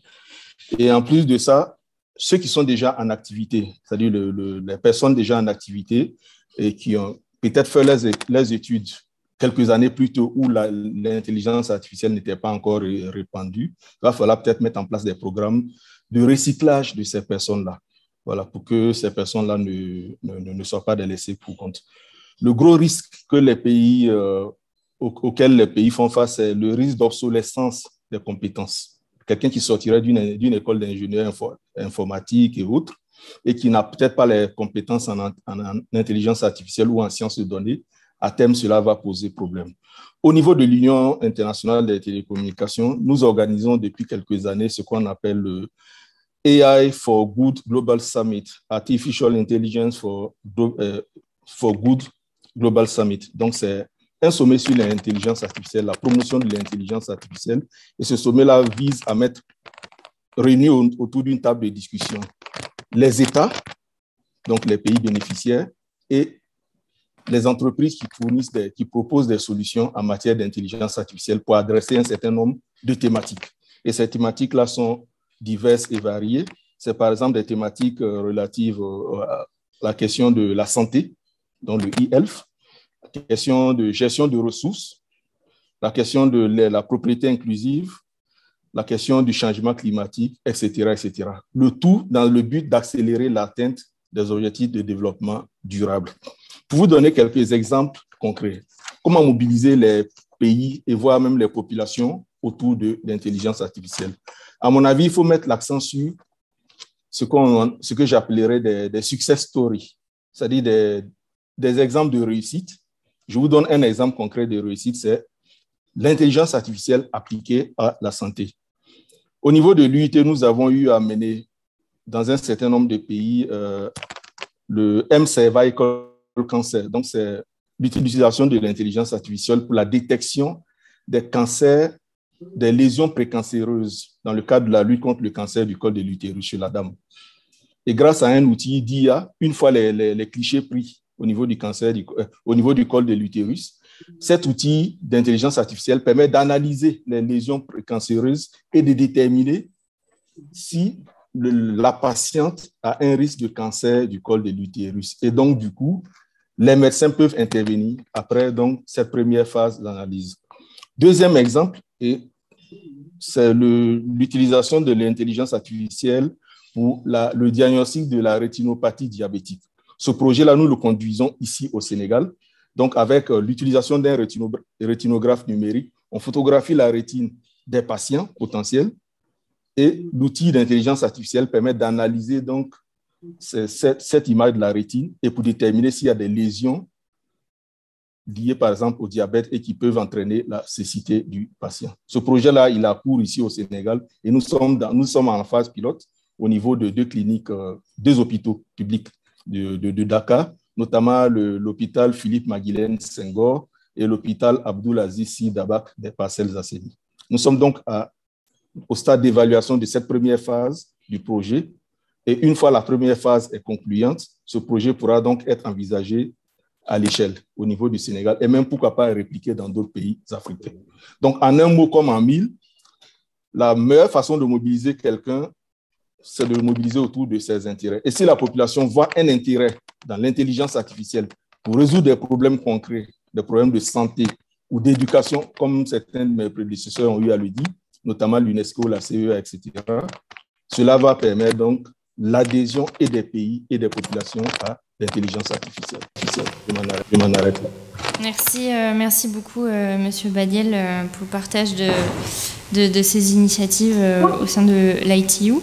Et en plus de ça, ceux qui sont déjà en activité, c'est-à-dire les personnes déjà en activité et qui ont peut-être fait les, études quelques années plus tôt où l'intelligence artificielle n'était pas encore répandue, il va falloir peut-être mettre en place des programmes de recyclage de ces personnes-là, voilà, pour que ces personnes-là ne, ne, soient pas délaissées pour compte. Le gros risque que les pays, euh, auxquels les pays font face, c'est le risque d'obsolescence des compétences quelqu'un qui sortirait d'une école d'ingénieur informatique et autres, et qui n'a peut-être pas les compétences en, intelligence artificielle ou en sciences de données, à terme, cela va poser problème. Au niveau de l'Union internationale des télécommunications, nous organisons depuis quelques années ce qu'on appelle le AI for Good Global Summit, Artificial Intelligence for, euh, for Good Global Summit. Donc, c'est un sommet sur l'intelligence artificielle, la promotion de l'intelligence artificielle. Et ce sommet-là vise à mettre réunis autour d'une table de discussion les États, donc les pays bénéficiaires, et les entreprises qui, fournissent qui proposent des solutions en matière d'intelligence artificielle pour adresser un certain nombre de thématiques. Et ces thématiques-là sont diverses et variées. C'est par exemple des thématiques euh, relatives à la question de la santé, dont le e-health, la question de gestion de ressources, la question de la propriété inclusive, la question du changement climatique, etc., etc. Le tout dans le but d'accélérer l'atteinte des objectifs de développement durable. Pour vous donner quelques exemples concrets, comment mobiliser les pays et voire même les populations autour de l'intelligence artificielle. À mon avis, il faut mettre l'accent sur ce, que j'appellerais des, success stories, c'est-à-dire des, des exemples de réussite je vous donne un exemple concret de réussite, c'est l'intelligence artificielle appliquée à la santé. Au niveau de l'UIT, nous avons eu à mener dans un certain nombre de pays euh, le M-Cervical Cancer. Donc, c'est l'utilisation de l'intelligence artificielle pour la détection des cancers, des lésions précancéreuses dans le cadre de la lutte contre le cancer du col de l'utérus chez la dame. Et grâce à un outil d'IA, une fois les clichés pris au niveau du cancer, euh, au niveau du col de l'utérus. Cet outil d'intelligence artificielle permet d'analyser les lésions cancéreuses et de déterminer si la patiente a un risque de cancer du col de l'utérus. Et donc, du coup, les médecins peuvent intervenir après donc, cette première phase d'analyse. Deuxième exemple, c'est l'utilisation de l'intelligence artificielle pour le diagnostic de la rétinopathie diabétique. Ce projet-là, nous le conduisons ici au Sénégal. Donc, avec euh, l'utilisation d'un rétinographe numérique, on photographie la rétine des patients potentiels et l'outil d'intelligence artificielle permet d'analyser donc cette, image de la rétine et pour déterminer s'il y a des lésions liées par exemple au diabète et qui peuvent entraîner la cécité du patient. Ce projet-là, il a cours ici au Sénégal et nous sommes, nous sommes en phase pilote au niveau de deux cliniques, euh, deux hôpitaux publics de, Dakar, notamment l'hôpital Philippe Maguilène Senghor et l'hôpital Abdulaziz Si Dabak des Parcelles Asseni. Nous sommes donc au stade d'évaluation de cette première phase du projet. Et une fois la première phase est concluante, ce projet pourra donc être envisagé à l'échelle au niveau du Sénégal et même pourquoi pas répliqué dans d'autres pays africains. Donc, en un mot comme en mille, la meilleure façon de mobiliser quelqu'un, c'est de le mobiliser autour de ses intérêts. Et si la population voit un intérêt dans l'intelligence artificielle pour résoudre des problèmes concrets, des problèmes de santé ou d'éducation, comme certains de mes prédécesseurs ont eu à le dire, notamment l'UNESCO, la CEA, etc., cela va permettre donc l'adhésion et des pays et des populations à l'intelligence artificielle. Je m'en arrête, là. Merci, euh, merci beaucoup, euh, Monsieur Badiel, euh, pour le partage de, ces initiatives au sein de l'ITU.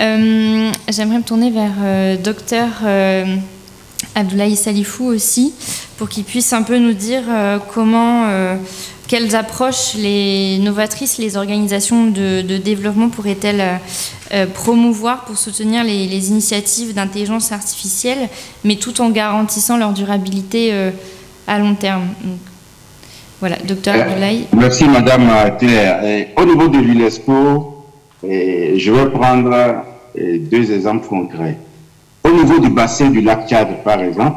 Euh, j'aimerais me tourner vers euh, docteur euh, Abdoulaye Salifou aussi, pour qu'il puisse un peu nous dire comment, quelles approches les novatrices, les organisations de, développement pourraient-elles promouvoir pour soutenir les, initiatives d'intelligence artificielle, mais tout en garantissant leur durabilité à long terme. voilà, docteur Abdoulaye. Merci, Madame Claire. au niveau de l'UNESCO, je vais prendre deux exemples concrets. Au niveau du bassin du lac Tchad, par exemple,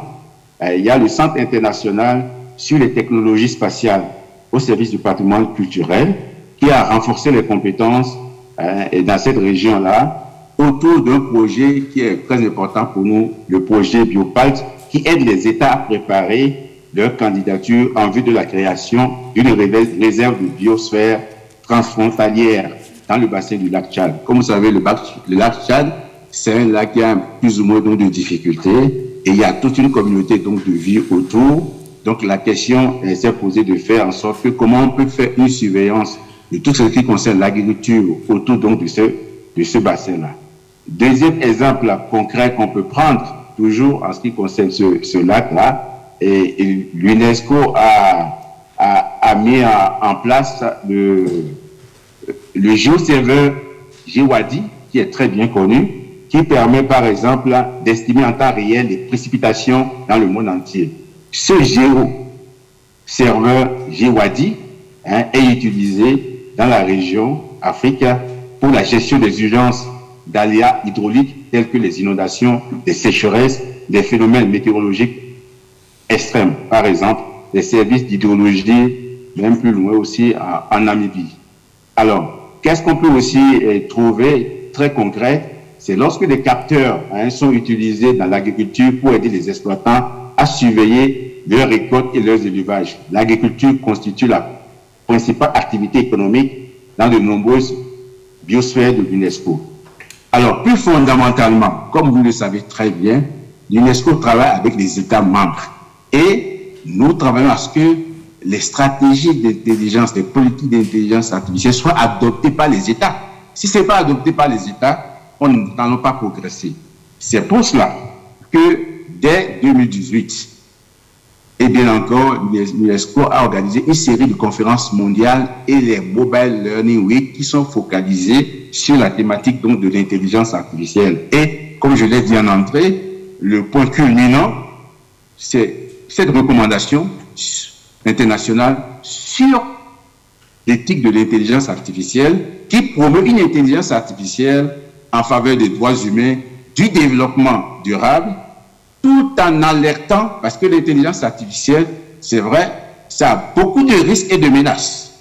euh, il y a le Centre international sur les technologies spatiales au service du patrimoine culturel qui a renforcé les compétences hein, et dans cette région-là autour d'un projet qui est très important pour nous, le projet Biopalt, qui aide les États à préparer leur candidature en vue de la création d'une réserve de biosphère transfrontalière dans le bassin du lac Tchad. Comme vous savez, le, lac Tchad, c'est un lac qui a plus ou moins de difficultés et il y a toute une communauté donc de vie autour. Donc la question s'est posée de faire en sorte que comment on peut faire une surveillance de tout ce qui concerne l'agriculture autour donc de ce, de ce bassin-là. Deuxième exemple concret qu'on peut prendre, toujours en ce qui concerne ce, lac-là, et, l'UNESCO a, a, mis en, place le, le géoserveur GEWADI, qui est très bien connu, qui permet par exemple d'estimer en temps réel les précipitations dans le monde entier. Ce géoserveur GEWADI hein, est utilisé dans la région Afrique pour la gestion des urgences d'aléas hydrauliques tels que les inondations, les sécheresses, des phénomènes météorologiques extrêmes. Par exemple, les services d'hydrologie, même plus loin aussi en, Namibie. Alors, qu'est-ce qu'on peut aussi euh, trouver très concret? C'est lorsque des capteurs hein, sont utilisés dans l'agriculture pour aider les exploitants à surveiller leurs récoltes et leurs élevages. L'agriculture constitue la principale activité économique dans de nombreuses biosphères de l'UNESCO. Alors, plus fondamentalement, comme vous le savez très bien, l'UNESCO travaille avec les États membres. Et nous travaillons à ce que les stratégies d'intelligence, les politiques d'intelligence artificielle soient adoptées par les États. Si ce n'est pas adopté par les États, on n'allons pas progresser. C'est pour cela que dès 2018, et bien encore, l'UNESCO a organisé une série de conférences mondiales et les Mobile Learning Week qui sont focalisées sur la thématique donc de l'intelligence artificielle. Et comme je l'ai dit en entrée, le point culminant, c'est cette recommandation internationale sur l'éthique de l'intelligence artificielle qui promeut une intelligence artificielle en faveur des droits humains, du développement durable, tout en alertant, parce que l'intelligence artificielle, c'est vrai, ça a beaucoup de risques et de menaces.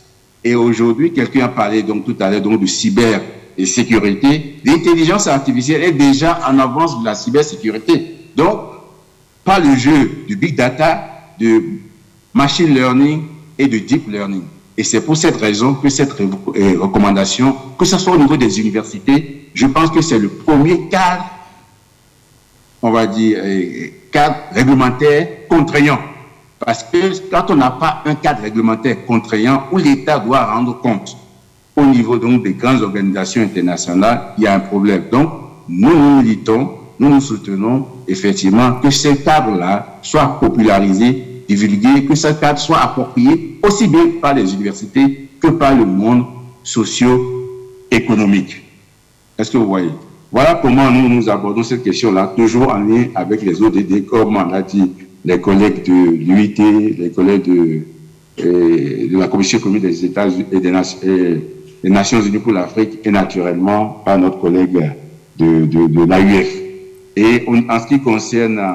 Et aujourd'hui, quelqu'un a parlé donc tout à l'heure donc de cyber et sécurité, l'intelligence artificielle est déjà en avance de la cybersécurité. Donc, pas le jeu de big data, de machine learning et de deep learning. Et c'est pour cette raison que cette euh, recommandation, que ce soit au niveau des universités, je pense que c'est le premier cadre, on va dire, euh, cadre réglementaire contraignant. Parce que quand on n'a pas un cadre réglementaire contraignant où l'État doit rendre compte au niveau donc des grandes organisations internationales, il y a un problème. Donc, nous nous militons, nous nous soutenons effectivement que ce cadre-là soit popularisé, divulgué, que ce cadre soit approprié aussi bien par les universités que par le monde socio-économique. Est-ce que vous voyez? Voilà comment nous nous abordons cette question-là, toujours en lien avec les ODD, comme on a dit les collègues de l'UIT, les collègues de, de la Commission économique des États et des, Nations les Nations Unies pour l'Afrique et naturellement par notre collègue de, de, l'AUF. Et en ce qui concerne euh,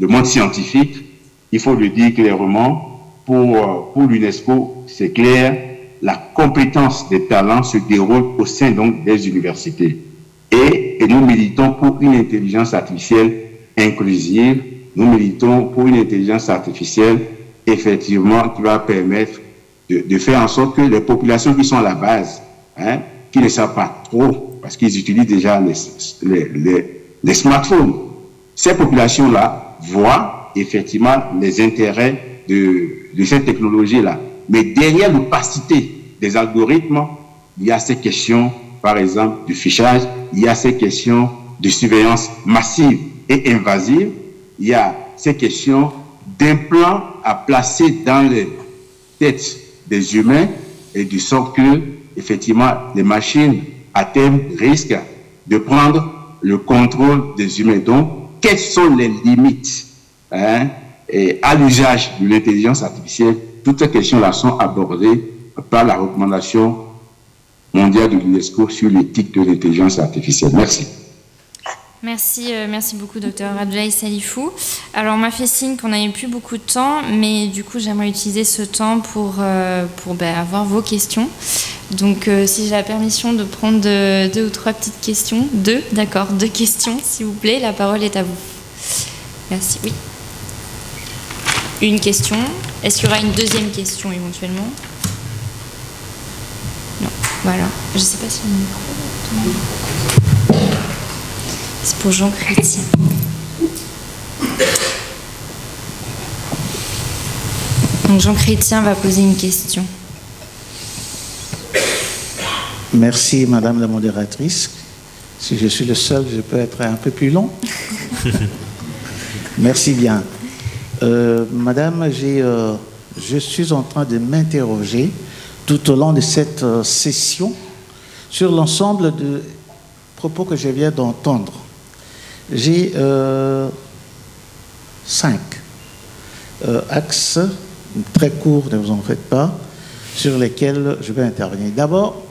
le monde scientifique, il faut le dire clairement, pour, euh, pour l'UNESCO, c'est clair, la compétence des talents se déroule au sein donc des universités. Et, nous militons pour une intelligence artificielle inclusive, nous militons pour une intelligence artificielle effectivement qui va permettre de, faire en sorte que les populations qui sont à la base, hein, qui ne savent pas trop, parce qu'ils utilisent déjà les, smartphones, ces populations-là voient effectivement les intérêts de cette technologie-là. Mais derrière l'opacité des algorithmes, il y a ces questions, par exemple, du fichage, il y a ces questions de surveillance massive et invasive, il y a ces questions d'implants à placer dans les têtes des humains et du sorte que, effectivement, les machines, à terme, risquent de prendre le contrôle des humains. Donc, quelles sont les limites hein, à l'usage de l'intelligence artificielle? Toutes ces questions-là sont abordées par la recommandation mondiale de l'UNESCO sur l'éthique de l'intelligence artificielle. Merci. Merci, euh, merci beaucoup, docteur Abdoulaye Salifou. Alors, on m'a fait signe qu'on n'avait plus beaucoup de temps, mais du coup, j'aimerais utiliser ce temps pour, euh, pour ben, avoir vos questions. Donc, euh, si j'ai la permission de prendre deux, ou trois petites questions, deux, d'accord, deux questions, s'il vous plaît, la parole est à vous. Merci, oui. Une question. Est-ce qu'il y aura une deuxième question éventuellement? Voilà. Je ne sais pas si le micro. C'est pour Jean Chrétien. Donc Jean Chrétien va poser une question. Merci Madame la modératrice. Si je suis le seul, je peux être un peu plus long. Merci bien. Euh, madame, euh, je suis en train de m'interroger tout au long de cette euh, session sur l'ensemble de propos que je viens d'entendre. J'ai euh, cinq euh, axes très courts, ne vous en faites pas, sur lesquels je vais intervenir. D'abord,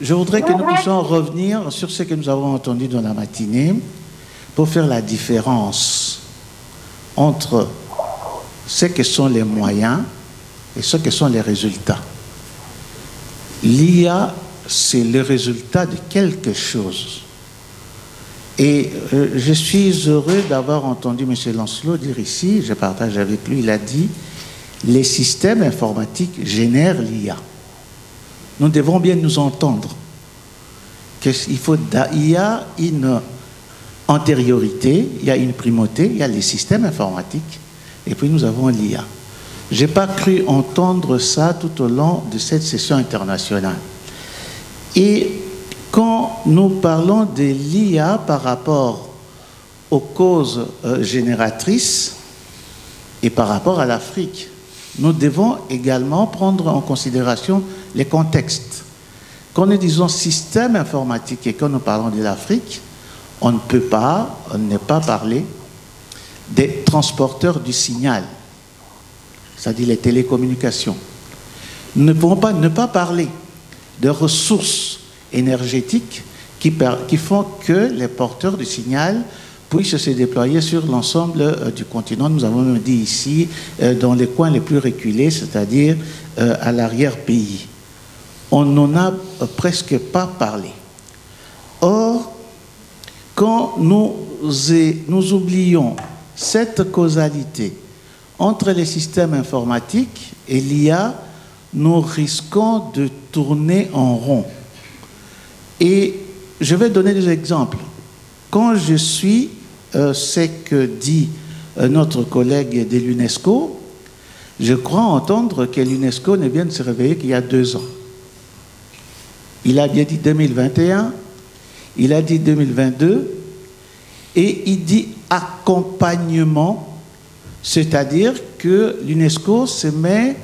je voudrais que nous puissions revenir sur ce que nous avons entendu dans la matinée pour faire la différence entre ce que sont les moyens et ce que sont les résultats. L'IA, c'est le résultat de quelque chose. Et euh, je suis heureux d'avoir entendu M. Lancelot dire ici, je partage avec lui, il a dit, les systèmes informatiques génèrent l'IA. Nous devons bien nous entendre. Il, faut, il y a une antériorité, il y a une primauté, il y a les systèmes informatiques, et puis nous avons l'IA. Je n'ai pas cru entendre ça tout au long de cette session internationale. Et quand nous parlons de l'IA par rapport aux causes euh, génératrices et par rapport à l'Afrique, nous devons également prendre en considération les contextes. Quand nous disons système informatique et quand nous parlons de l'Afrique, on ne peut pas, on n'est pas parler des transporteurs du signal, c'est-à-dire les télécommunications. Nous ne pouvons pas ne pas parler de ressources énergétiques qui, font que les porteurs du signal puissent se déployer sur l'ensemble euh, du continent. Nous avons même dit ici, euh, dans les coins les plus reculés, c'est-à-dire euh, à l'arrière-pays. On n'en a presque pas parlé. Or, quand nous, nous oublions cette causalité entre les systèmes informatiques et l'IA, nous risquons de tourner en rond. Et je vais donner des exemples. Quand je suis euh, ce que dit euh, notre collègue de l'UNESCO, je crois entendre que l'UNESCO ne vient de se réveiller qu'il y a deux ans. Il a bien dit 2021, il a dit 2022, et il dit accompagnement, c'est-à-dire que l'UNESCO se met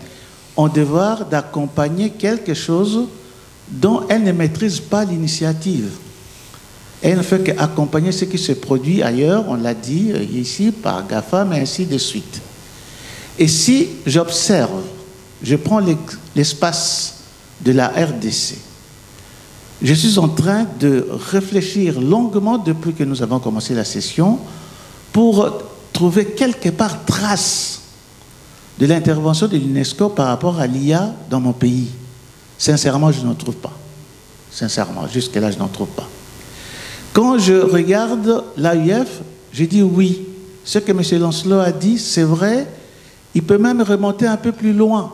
en devoir d'accompagner quelque chose dont elle ne maîtrise pas l'initiative. Elle ne fait qu'accompagner ce qui se produit ailleurs, on l'a dit euh, ici par GAFA, mais ainsi de suite. Et si j'observe, je prends l'espace de la RDC, je suis en train de réfléchir longuement depuis que nous avons commencé la session pour trouver quelque part trace de l'intervention de l'UNESCO par rapport à l'IA dans mon pays. Sincèrement, je n'en trouve pas. Sincèrement, jusque-là, je n'en trouve pas. Quand je regarde l'AUF, je dis oui. Ce que M. Lancelot a dit, c'est vrai. Il peut même remonter un peu plus loin.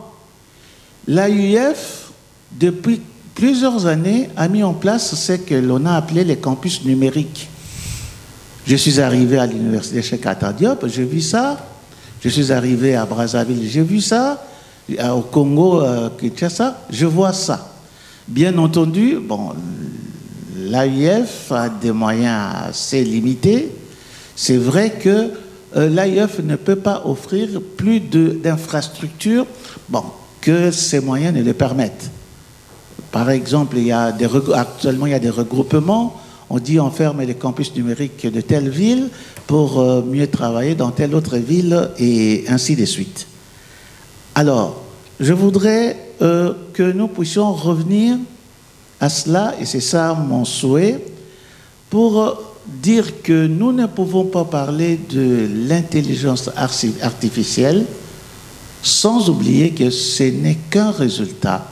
L'AUF, depuis plusieurs années, a mis en place ce que l'on a appelé les campus numériques. Je suis arrivé à l'université Cheikh Anta Diop, j'ai vu ça. Je suis arrivé à Brazzaville, j'ai vu ça. Euh, au Congo, euh, Kinshasa, je vois ça. Bien entendu, bon, l'AIF a des moyens assez limités. C'est vrai que euh, l'AIF ne peut pas offrir plus d'infrastructures bon, que ses moyens ne le permettent. Par exemple, il y a actuellement, il y a des regroupements. On dit on ferme les campus numériques de telle ville pour mieux travailler dans telle autre ville et ainsi de suite. Alors, je voudrais euh, que nous puissions revenir à cela, et c'est ça mon souhait, pour dire que nous ne pouvons pas parler de l'intelligence artificielle sans oublier que ce n'est qu'un résultat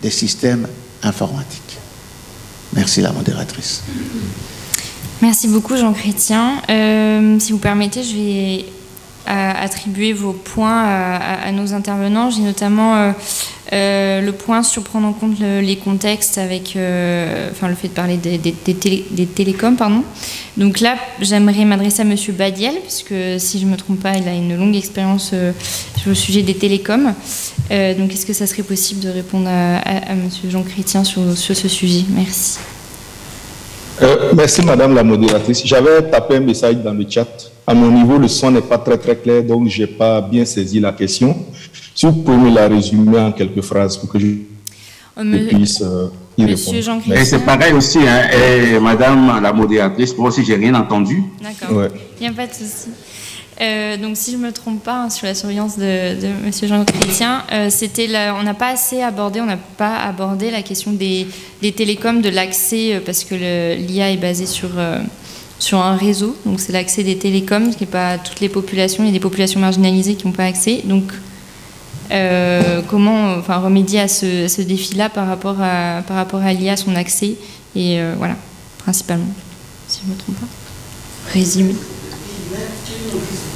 des systèmes informatiques. Merci la modératrice. Merci beaucoup Jean Chrétien. Euh, si vous permettez, je vais attribuer vos points à, nos intervenants. J'ai notamment euh, euh, le point sur prendre en compte les contextes avec, enfin le fait de parler des, télécoms, pardon. Donc là, j'aimerais m'adresser à Monsieur Badiel, puisque si je ne me trompe pas, il a une longue expérience sur le sujet des télécoms. Donc, est-ce que ça serait possible de répondre à, à, Monsieur Jean Chrétien sur, sur ce sujet? Merci. Euh, merci, Madame la modératrice. J'avais tapé un message dans le chat. À mon niveau, le son n'est pas très très clair, donc je n'ai pas bien saisi la question. Si vous pouvez me la résumer en quelques phrases pour que je, euh, puisse euh, y Monsieur Jean Et c'est pareil aussi, hein, et Madame la modératrice, moi aussi, j'ai rien entendu. D'accord. Il n'y a pas de souci. Euh, donc, si je ne me trompe pas, hein, sur la surveillance de, de M. Jean Chrétien, euh, c'était on n'a pas assez abordé, on n'a pas abordé la question des, télécoms, de l'accès, euh, parce que l'IA est basée sur, sur un réseau, donc c'est l'accès des télécoms, ce qui n'est pas toutes les populations, il y a des populations marginalisées qui n'ont pas accès. Donc, comment enfin, remédier à ce, ce défi-là par rapport à, par rapport à l'IA, son accès, et voilà, principalement, si je ne me trompe pas. Résumé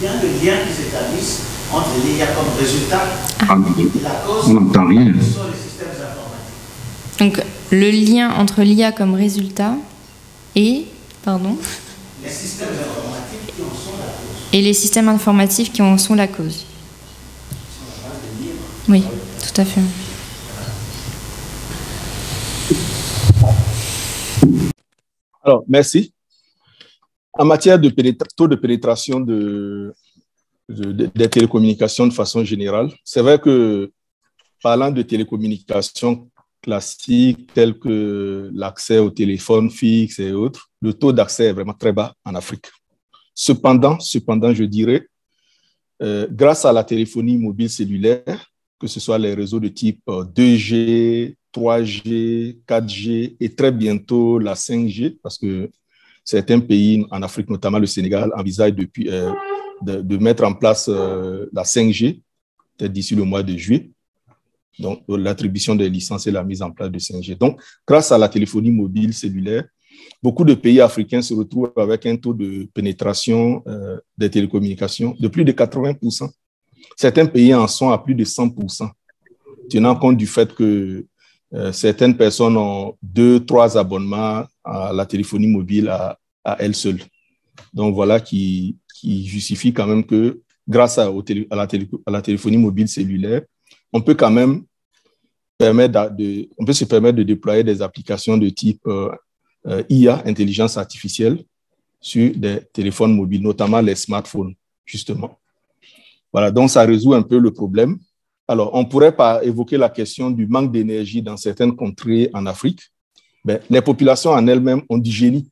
bien le lien qui s'établisse entre l'IA comme résultat ah. et la cause On n'entend rien. les systèmes informatiques. Donc, le lien entre l'IA comme résultat et, pardon Les systèmes informatiques qui en sont la cause. Et les systèmes informatifs qui en sont la cause. Oui, tout à fait. Alors, merci. En matière de taux de pénétration de, des télécommunications de façon générale, c'est vrai que parlant de télécommunications classiques telles que l'accès au téléphone fixe et autres, le taux d'accès est vraiment très bas en Afrique. Cependant, cependant je dirais, euh, grâce à la téléphonie mobile cellulaire, que ce soit les réseaux de type 2G, 3G, 4G et très bientôt la 5G, parce que certains pays en Afrique, notamment le Sénégal, envisagent depuis, euh, de, mettre en place euh, la 5G, peut-être d'ici le mois de juillet. Donc, l'attribution des licences et la mise en place de 5G. Donc, grâce à la téléphonie mobile cellulaire, beaucoup de pays africains se retrouvent avec un taux de pénétration euh, des télécommunications de plus de 80%. Certains pays en sont à plus de 100%, tenant compte du fait que certaines personnes ont deux, trois abonnements à la téléphonie mobile à, à elle seule. Donc voilà qui, justifie quand même que grâce à, la téléphonie mobile cellulaire, on peut quand même permettre on peut se permettre de déployer des applications de type euh, euh, IA, intelligence artificielle, sur des téléphones mobiles, notamment les smartphones, justement. Voilà, donc ça résout un peu le problème. Alors, on pourrait pas évoquer la question du manque d'énergie dans certaines contrées en Afrique, ben, les populations en elles-mêmes ont du génie.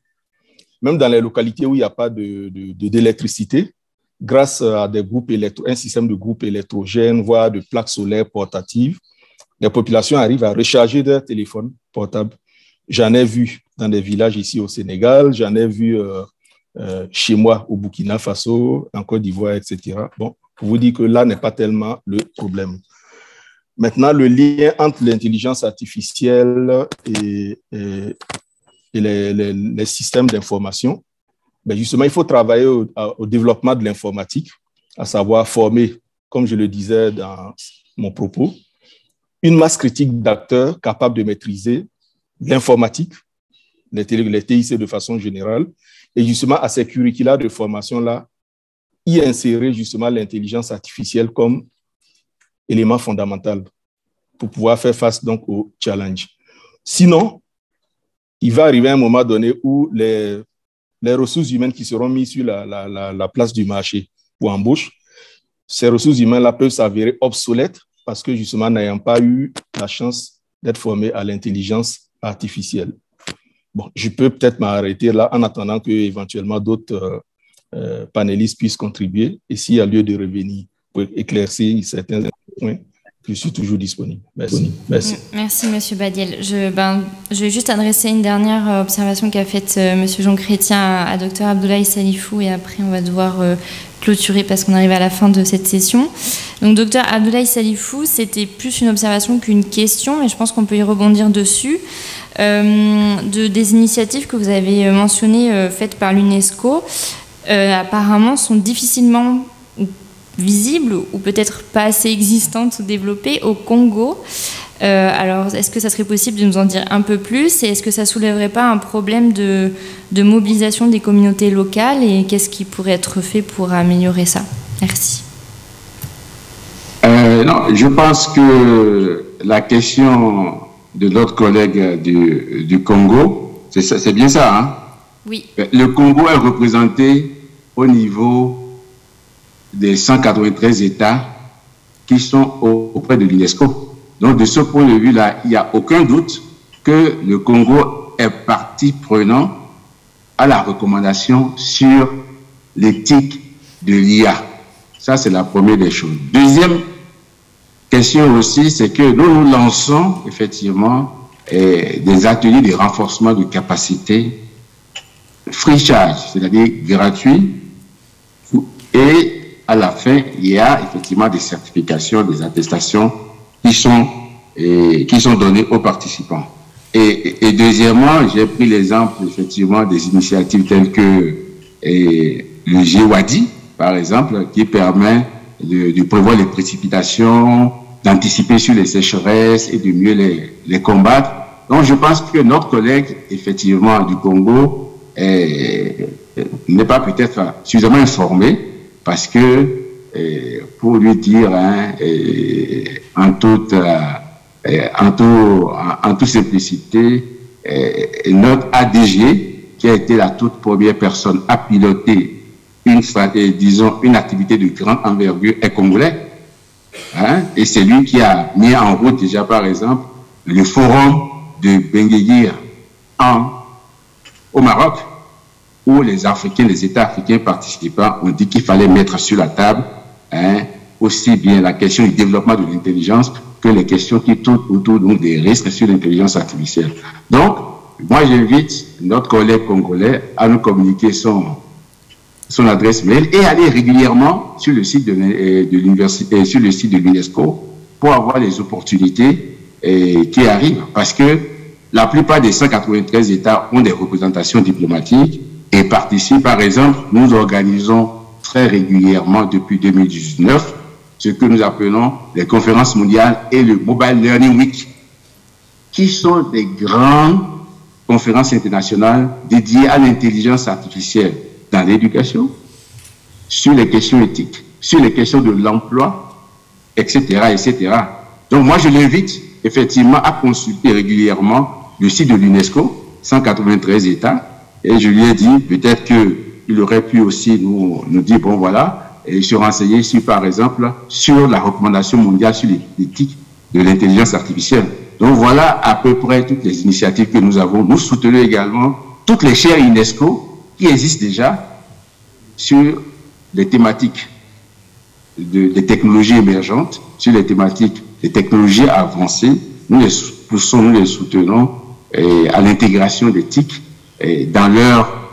Même dans les localités où il n'y a pas d'électricité, de, de, grâce à des groupes électro, un système de groupes électrogènes, voire de plaques solaires portatives, les populations arrivent à recharger leur téléphone portable. J'en ai vu dans des villages ici au Sénégal, j'en ai vu euh, euh, chez moi au Burkina Faso, en Côte d'Ivoire, etc. Bon, pour vous dire que là n'est pas tellement le problème. Maintenant, le lien entre l'intelligence artificielle et, les, systèmes d'information, ben justement, il faut travailler au, développement de l'informatique, à savoir former, comme je le disais dans mon propos, une masse critique d'acteurs capables de maîtriser l'informatique, les, les TIC de façon générale, et justement à ces curricula de formation-là, y insérer justement l'intelligence artificielle comme élément fondamental pour pouvoir faire face donc au challenge. Sinon, il va arriver un moment donné où les, les ressources humaines qui seront mises sur la, la, la, place du marché pour embauche, ces ressources humaines-là peuvent s'avérer obsolètes parce que justement n'ayant pas eu la chance d'être formés à l'intelligence artificielle. Bon, je peux peut-être m'arrêter là en attendant que éventuellement d'autres euh, euh, panélistes puissent contribuer et s'il y a lieu de revenir pour éclaircir certains points, je suis toujours disponible. Merci. Merci. Merci, Monsieur Badiel. Je, ben, je vais juste adresser une dernière euh, observation qu'a faite M. Euh, Monsieur Jean Chrétien à, Dr Abdoulaye Salifou et après on va devoir euh, clôturer parce qu'on arrive à la fin de cette session. Donc, Dr Abdoulaye Salifou, c'était plus une observation qu'une question, mais je pense qu'on peut y rebondir dessus. de, des initiatives que vous avez mentionnées faites par l'UNESCO, apparemment sont difficilement visibles ou peut-être pas assez existantes ou développées au Congo. Euh, alors, est-ce que ça serait possible de nous en dire un peu plus Et est-ce que ça soulèverait pas un problème de, de mobilisation des communautés locales Et qu'est-ce qui pourrait être fait pour améliorer ça? Merci. Euh, non, je pense que la question de notre collègue du, du Congo, c'est bien ça, hein? Oui. Le Congo est représenté au niveau des 193 États qui sont auprès de l'UNESCO. Donc, de ce point de vue-là, il n'y a aucun doute que le Congo est partie prenant à la recommandation sur l'éthique de l'IA. Ça, c'est la première des choses. Deuxième question aussi, c'est que nous, nous lançons effectivement eh, des ateliers de renforcement de capacité free charge, c'est-à-dire gratuit, et à la fin, il y a effectivement des certifications, des attestations qui sont, qui sont données aux participants. Et, deuxièmement, j'ai pris l'exemple effectivement des initiatives telles que le GWADI, par exemple, qui permet de, prévoir les précipitations, d'anticiper sur les sécheresses et de mieux les, les, combattre. Donc, je pense que notre collègue, effectivement, du Congo, n'est pas peut-être suffisamment informé parce que, pour lui dire hein, en, toute, euh, en, tout, en, toute simplicité, notre ADG, qui a été la toute première personne à piloter une, disons, une activité de grande envergure, est congolais. Hein, et c'est lui qui a mis en route déjà, par exemple, le forum de Bengueguir en, au Maroc où les Africains, les États africains participants ont dit qu'il fallait mettre sur la table hein, aussi bien la question du développement de l'intelligence que les questions qui tournent autour donc, des risques sur l'intelligence artificielle. Donc, moi, j'invite notre collègue congolais à nous communiquer son, son adresse mail et aller régulièrement sur le site de euh, l'université, euh, sur le site de l'UNESCO pour avoir les opportunités euh, qui arrivent. Parce que la plupart des 193 États ont des représentations diplomatiques et participe. Par exemple, nous organisons très régulièrement depuis 2019 ce que nous appelons les conférences mondiales et le Mobile Learning Week, qui sont des grandes conférences internationales dédiées à l'intelligence artificielle dans l'éducation, sur les questions éthiques, sur les questions de l'emploi, etc., etc. Donc moi, je l'invite effectivement à consulter régulièrement le site de l'UNESCO, 193 États, et je lui ai dit, peut-être qu'il aurait pu aussi nous, dire, bon voilà, et se renseigner sur, par exemple, sur la recommandation mondiale sur l'éthique de l'intelligence artificielle. Donc voilà à peu près toutes les initiatives que nous avons. Nous soutenons également toutes les chaires UNESCO qui existent déjà sur les thématiques des technologies émergentes, sur les thématiques des technologies avancées. Nous les poussons, nous les soutenons à l'intégration d'éthique dans leurs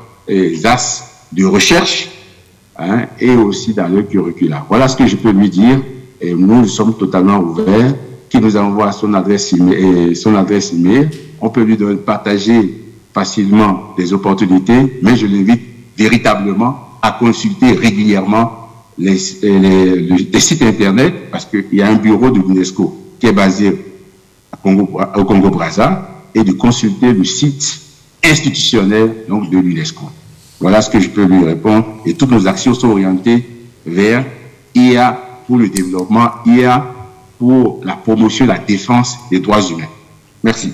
as de recherche hein, et aussi dans leur curriculum. Voilà ce que je peux lui dire. Nous sommes totalement ouverts. Qui nous envoie son adresse email, son adresse email. On peut lui donner, partager facilement des opportunités, mais je l'invite véritablement à consulter régulièrement les, les, sites internet parce qu'il y a un bureau de l'UNESCO qui est basé au Congo-Brazza et de consulter le site institutionnel donc, de l'UNESCO. Voilà ce que je peux lui répondre. Et toutes nos actions sont orientées vers IA pour le développement, IA pour la promotion, la défense des droits humains. Merci.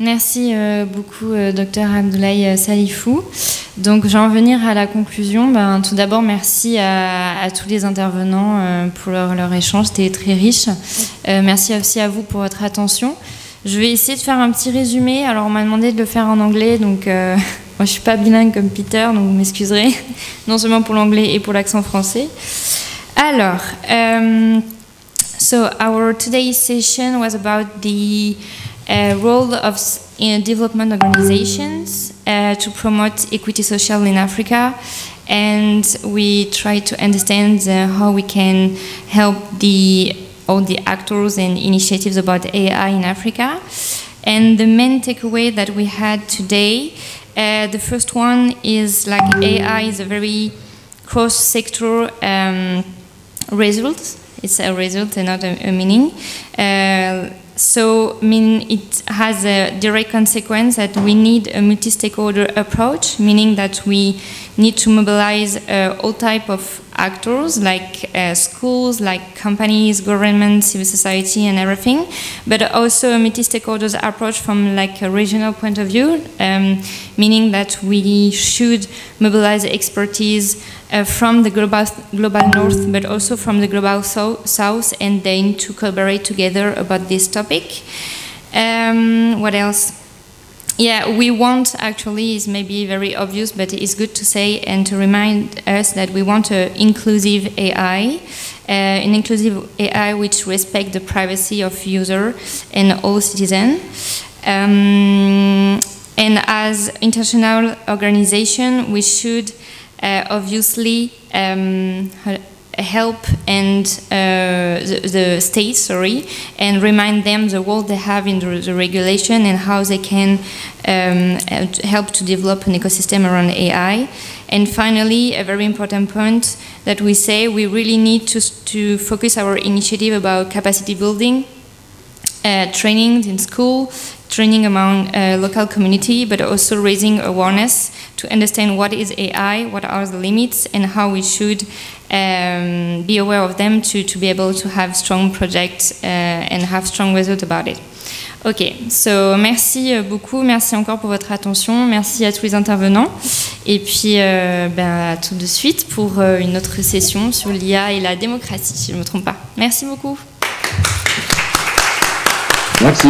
Merci euh, beaucoup, euh, docteur Abdoulaye euh, Salifou. Donc, j'en venir à la conclusion. Ben, tout d'abord, merci à, tous les intervenants pour leur, leur échange. C'était très riche. merci aussi à vous pour votre attention. Je vais essayer de faire un petit résumé. Alors, on m'a demandé de le faire en anglais, donc euh, moi je suis pas bilingue comme Peter, donc vous m'excuserez, non seulement pour l'anglais et pour l'accent français. Alors, um, so our today's session was about the uh, role of in development organizations uh, to promote equity social in Africa, and we try to understand uh, how we can help the all the actors and initiatives about AI in Africa. And the main takeaway that we had today, uh, the first one is like AI is a very cross-sector um, result. It's a result and not a, a meaning. Uh, so, I mean, it has a direct consequence that we need a multi-stakeholder approach, meaning that we need to mobilize uh, all type of actors, like uh, schools, like companies, government, civil society, and everything, but also a multi-stakeholders approach from like a regional point of view, um, meaning that we should mobilize expertise uh, from the global, global north, but also from the global so south, and then to collaborate together about this topic. Um, what else? Yeah, we want actually is maybe very obvious, but it's good to say and to remind us that we want an inclusive AI, uh, an inclusive AI which respect the privacy of user and all citizens. Um, and as international organization, we should uh, obviously um, help and uh, the, the states, sorry, and remind them the role they have in the, the regulation and how they can um, help to develop an ecosystem around AI. And finally, a very important point that we say we really need to, to focus our initiative about capacity building, uh, training in school, training among uh, local community, but also raising awareness to understand what is AI, what are the limits, and how we should um, be aware of them to, to be able to have strong projects uh, and have strong results about it. Ok, so merci beaucoup, merci encore pour votre attention, merci à tous les intervenants, et puis euh, ben, tout de suite pour euh, une autre session sur l'IA et la démocratie, si je ne me trompe pas. Merci beaucoup. Merci.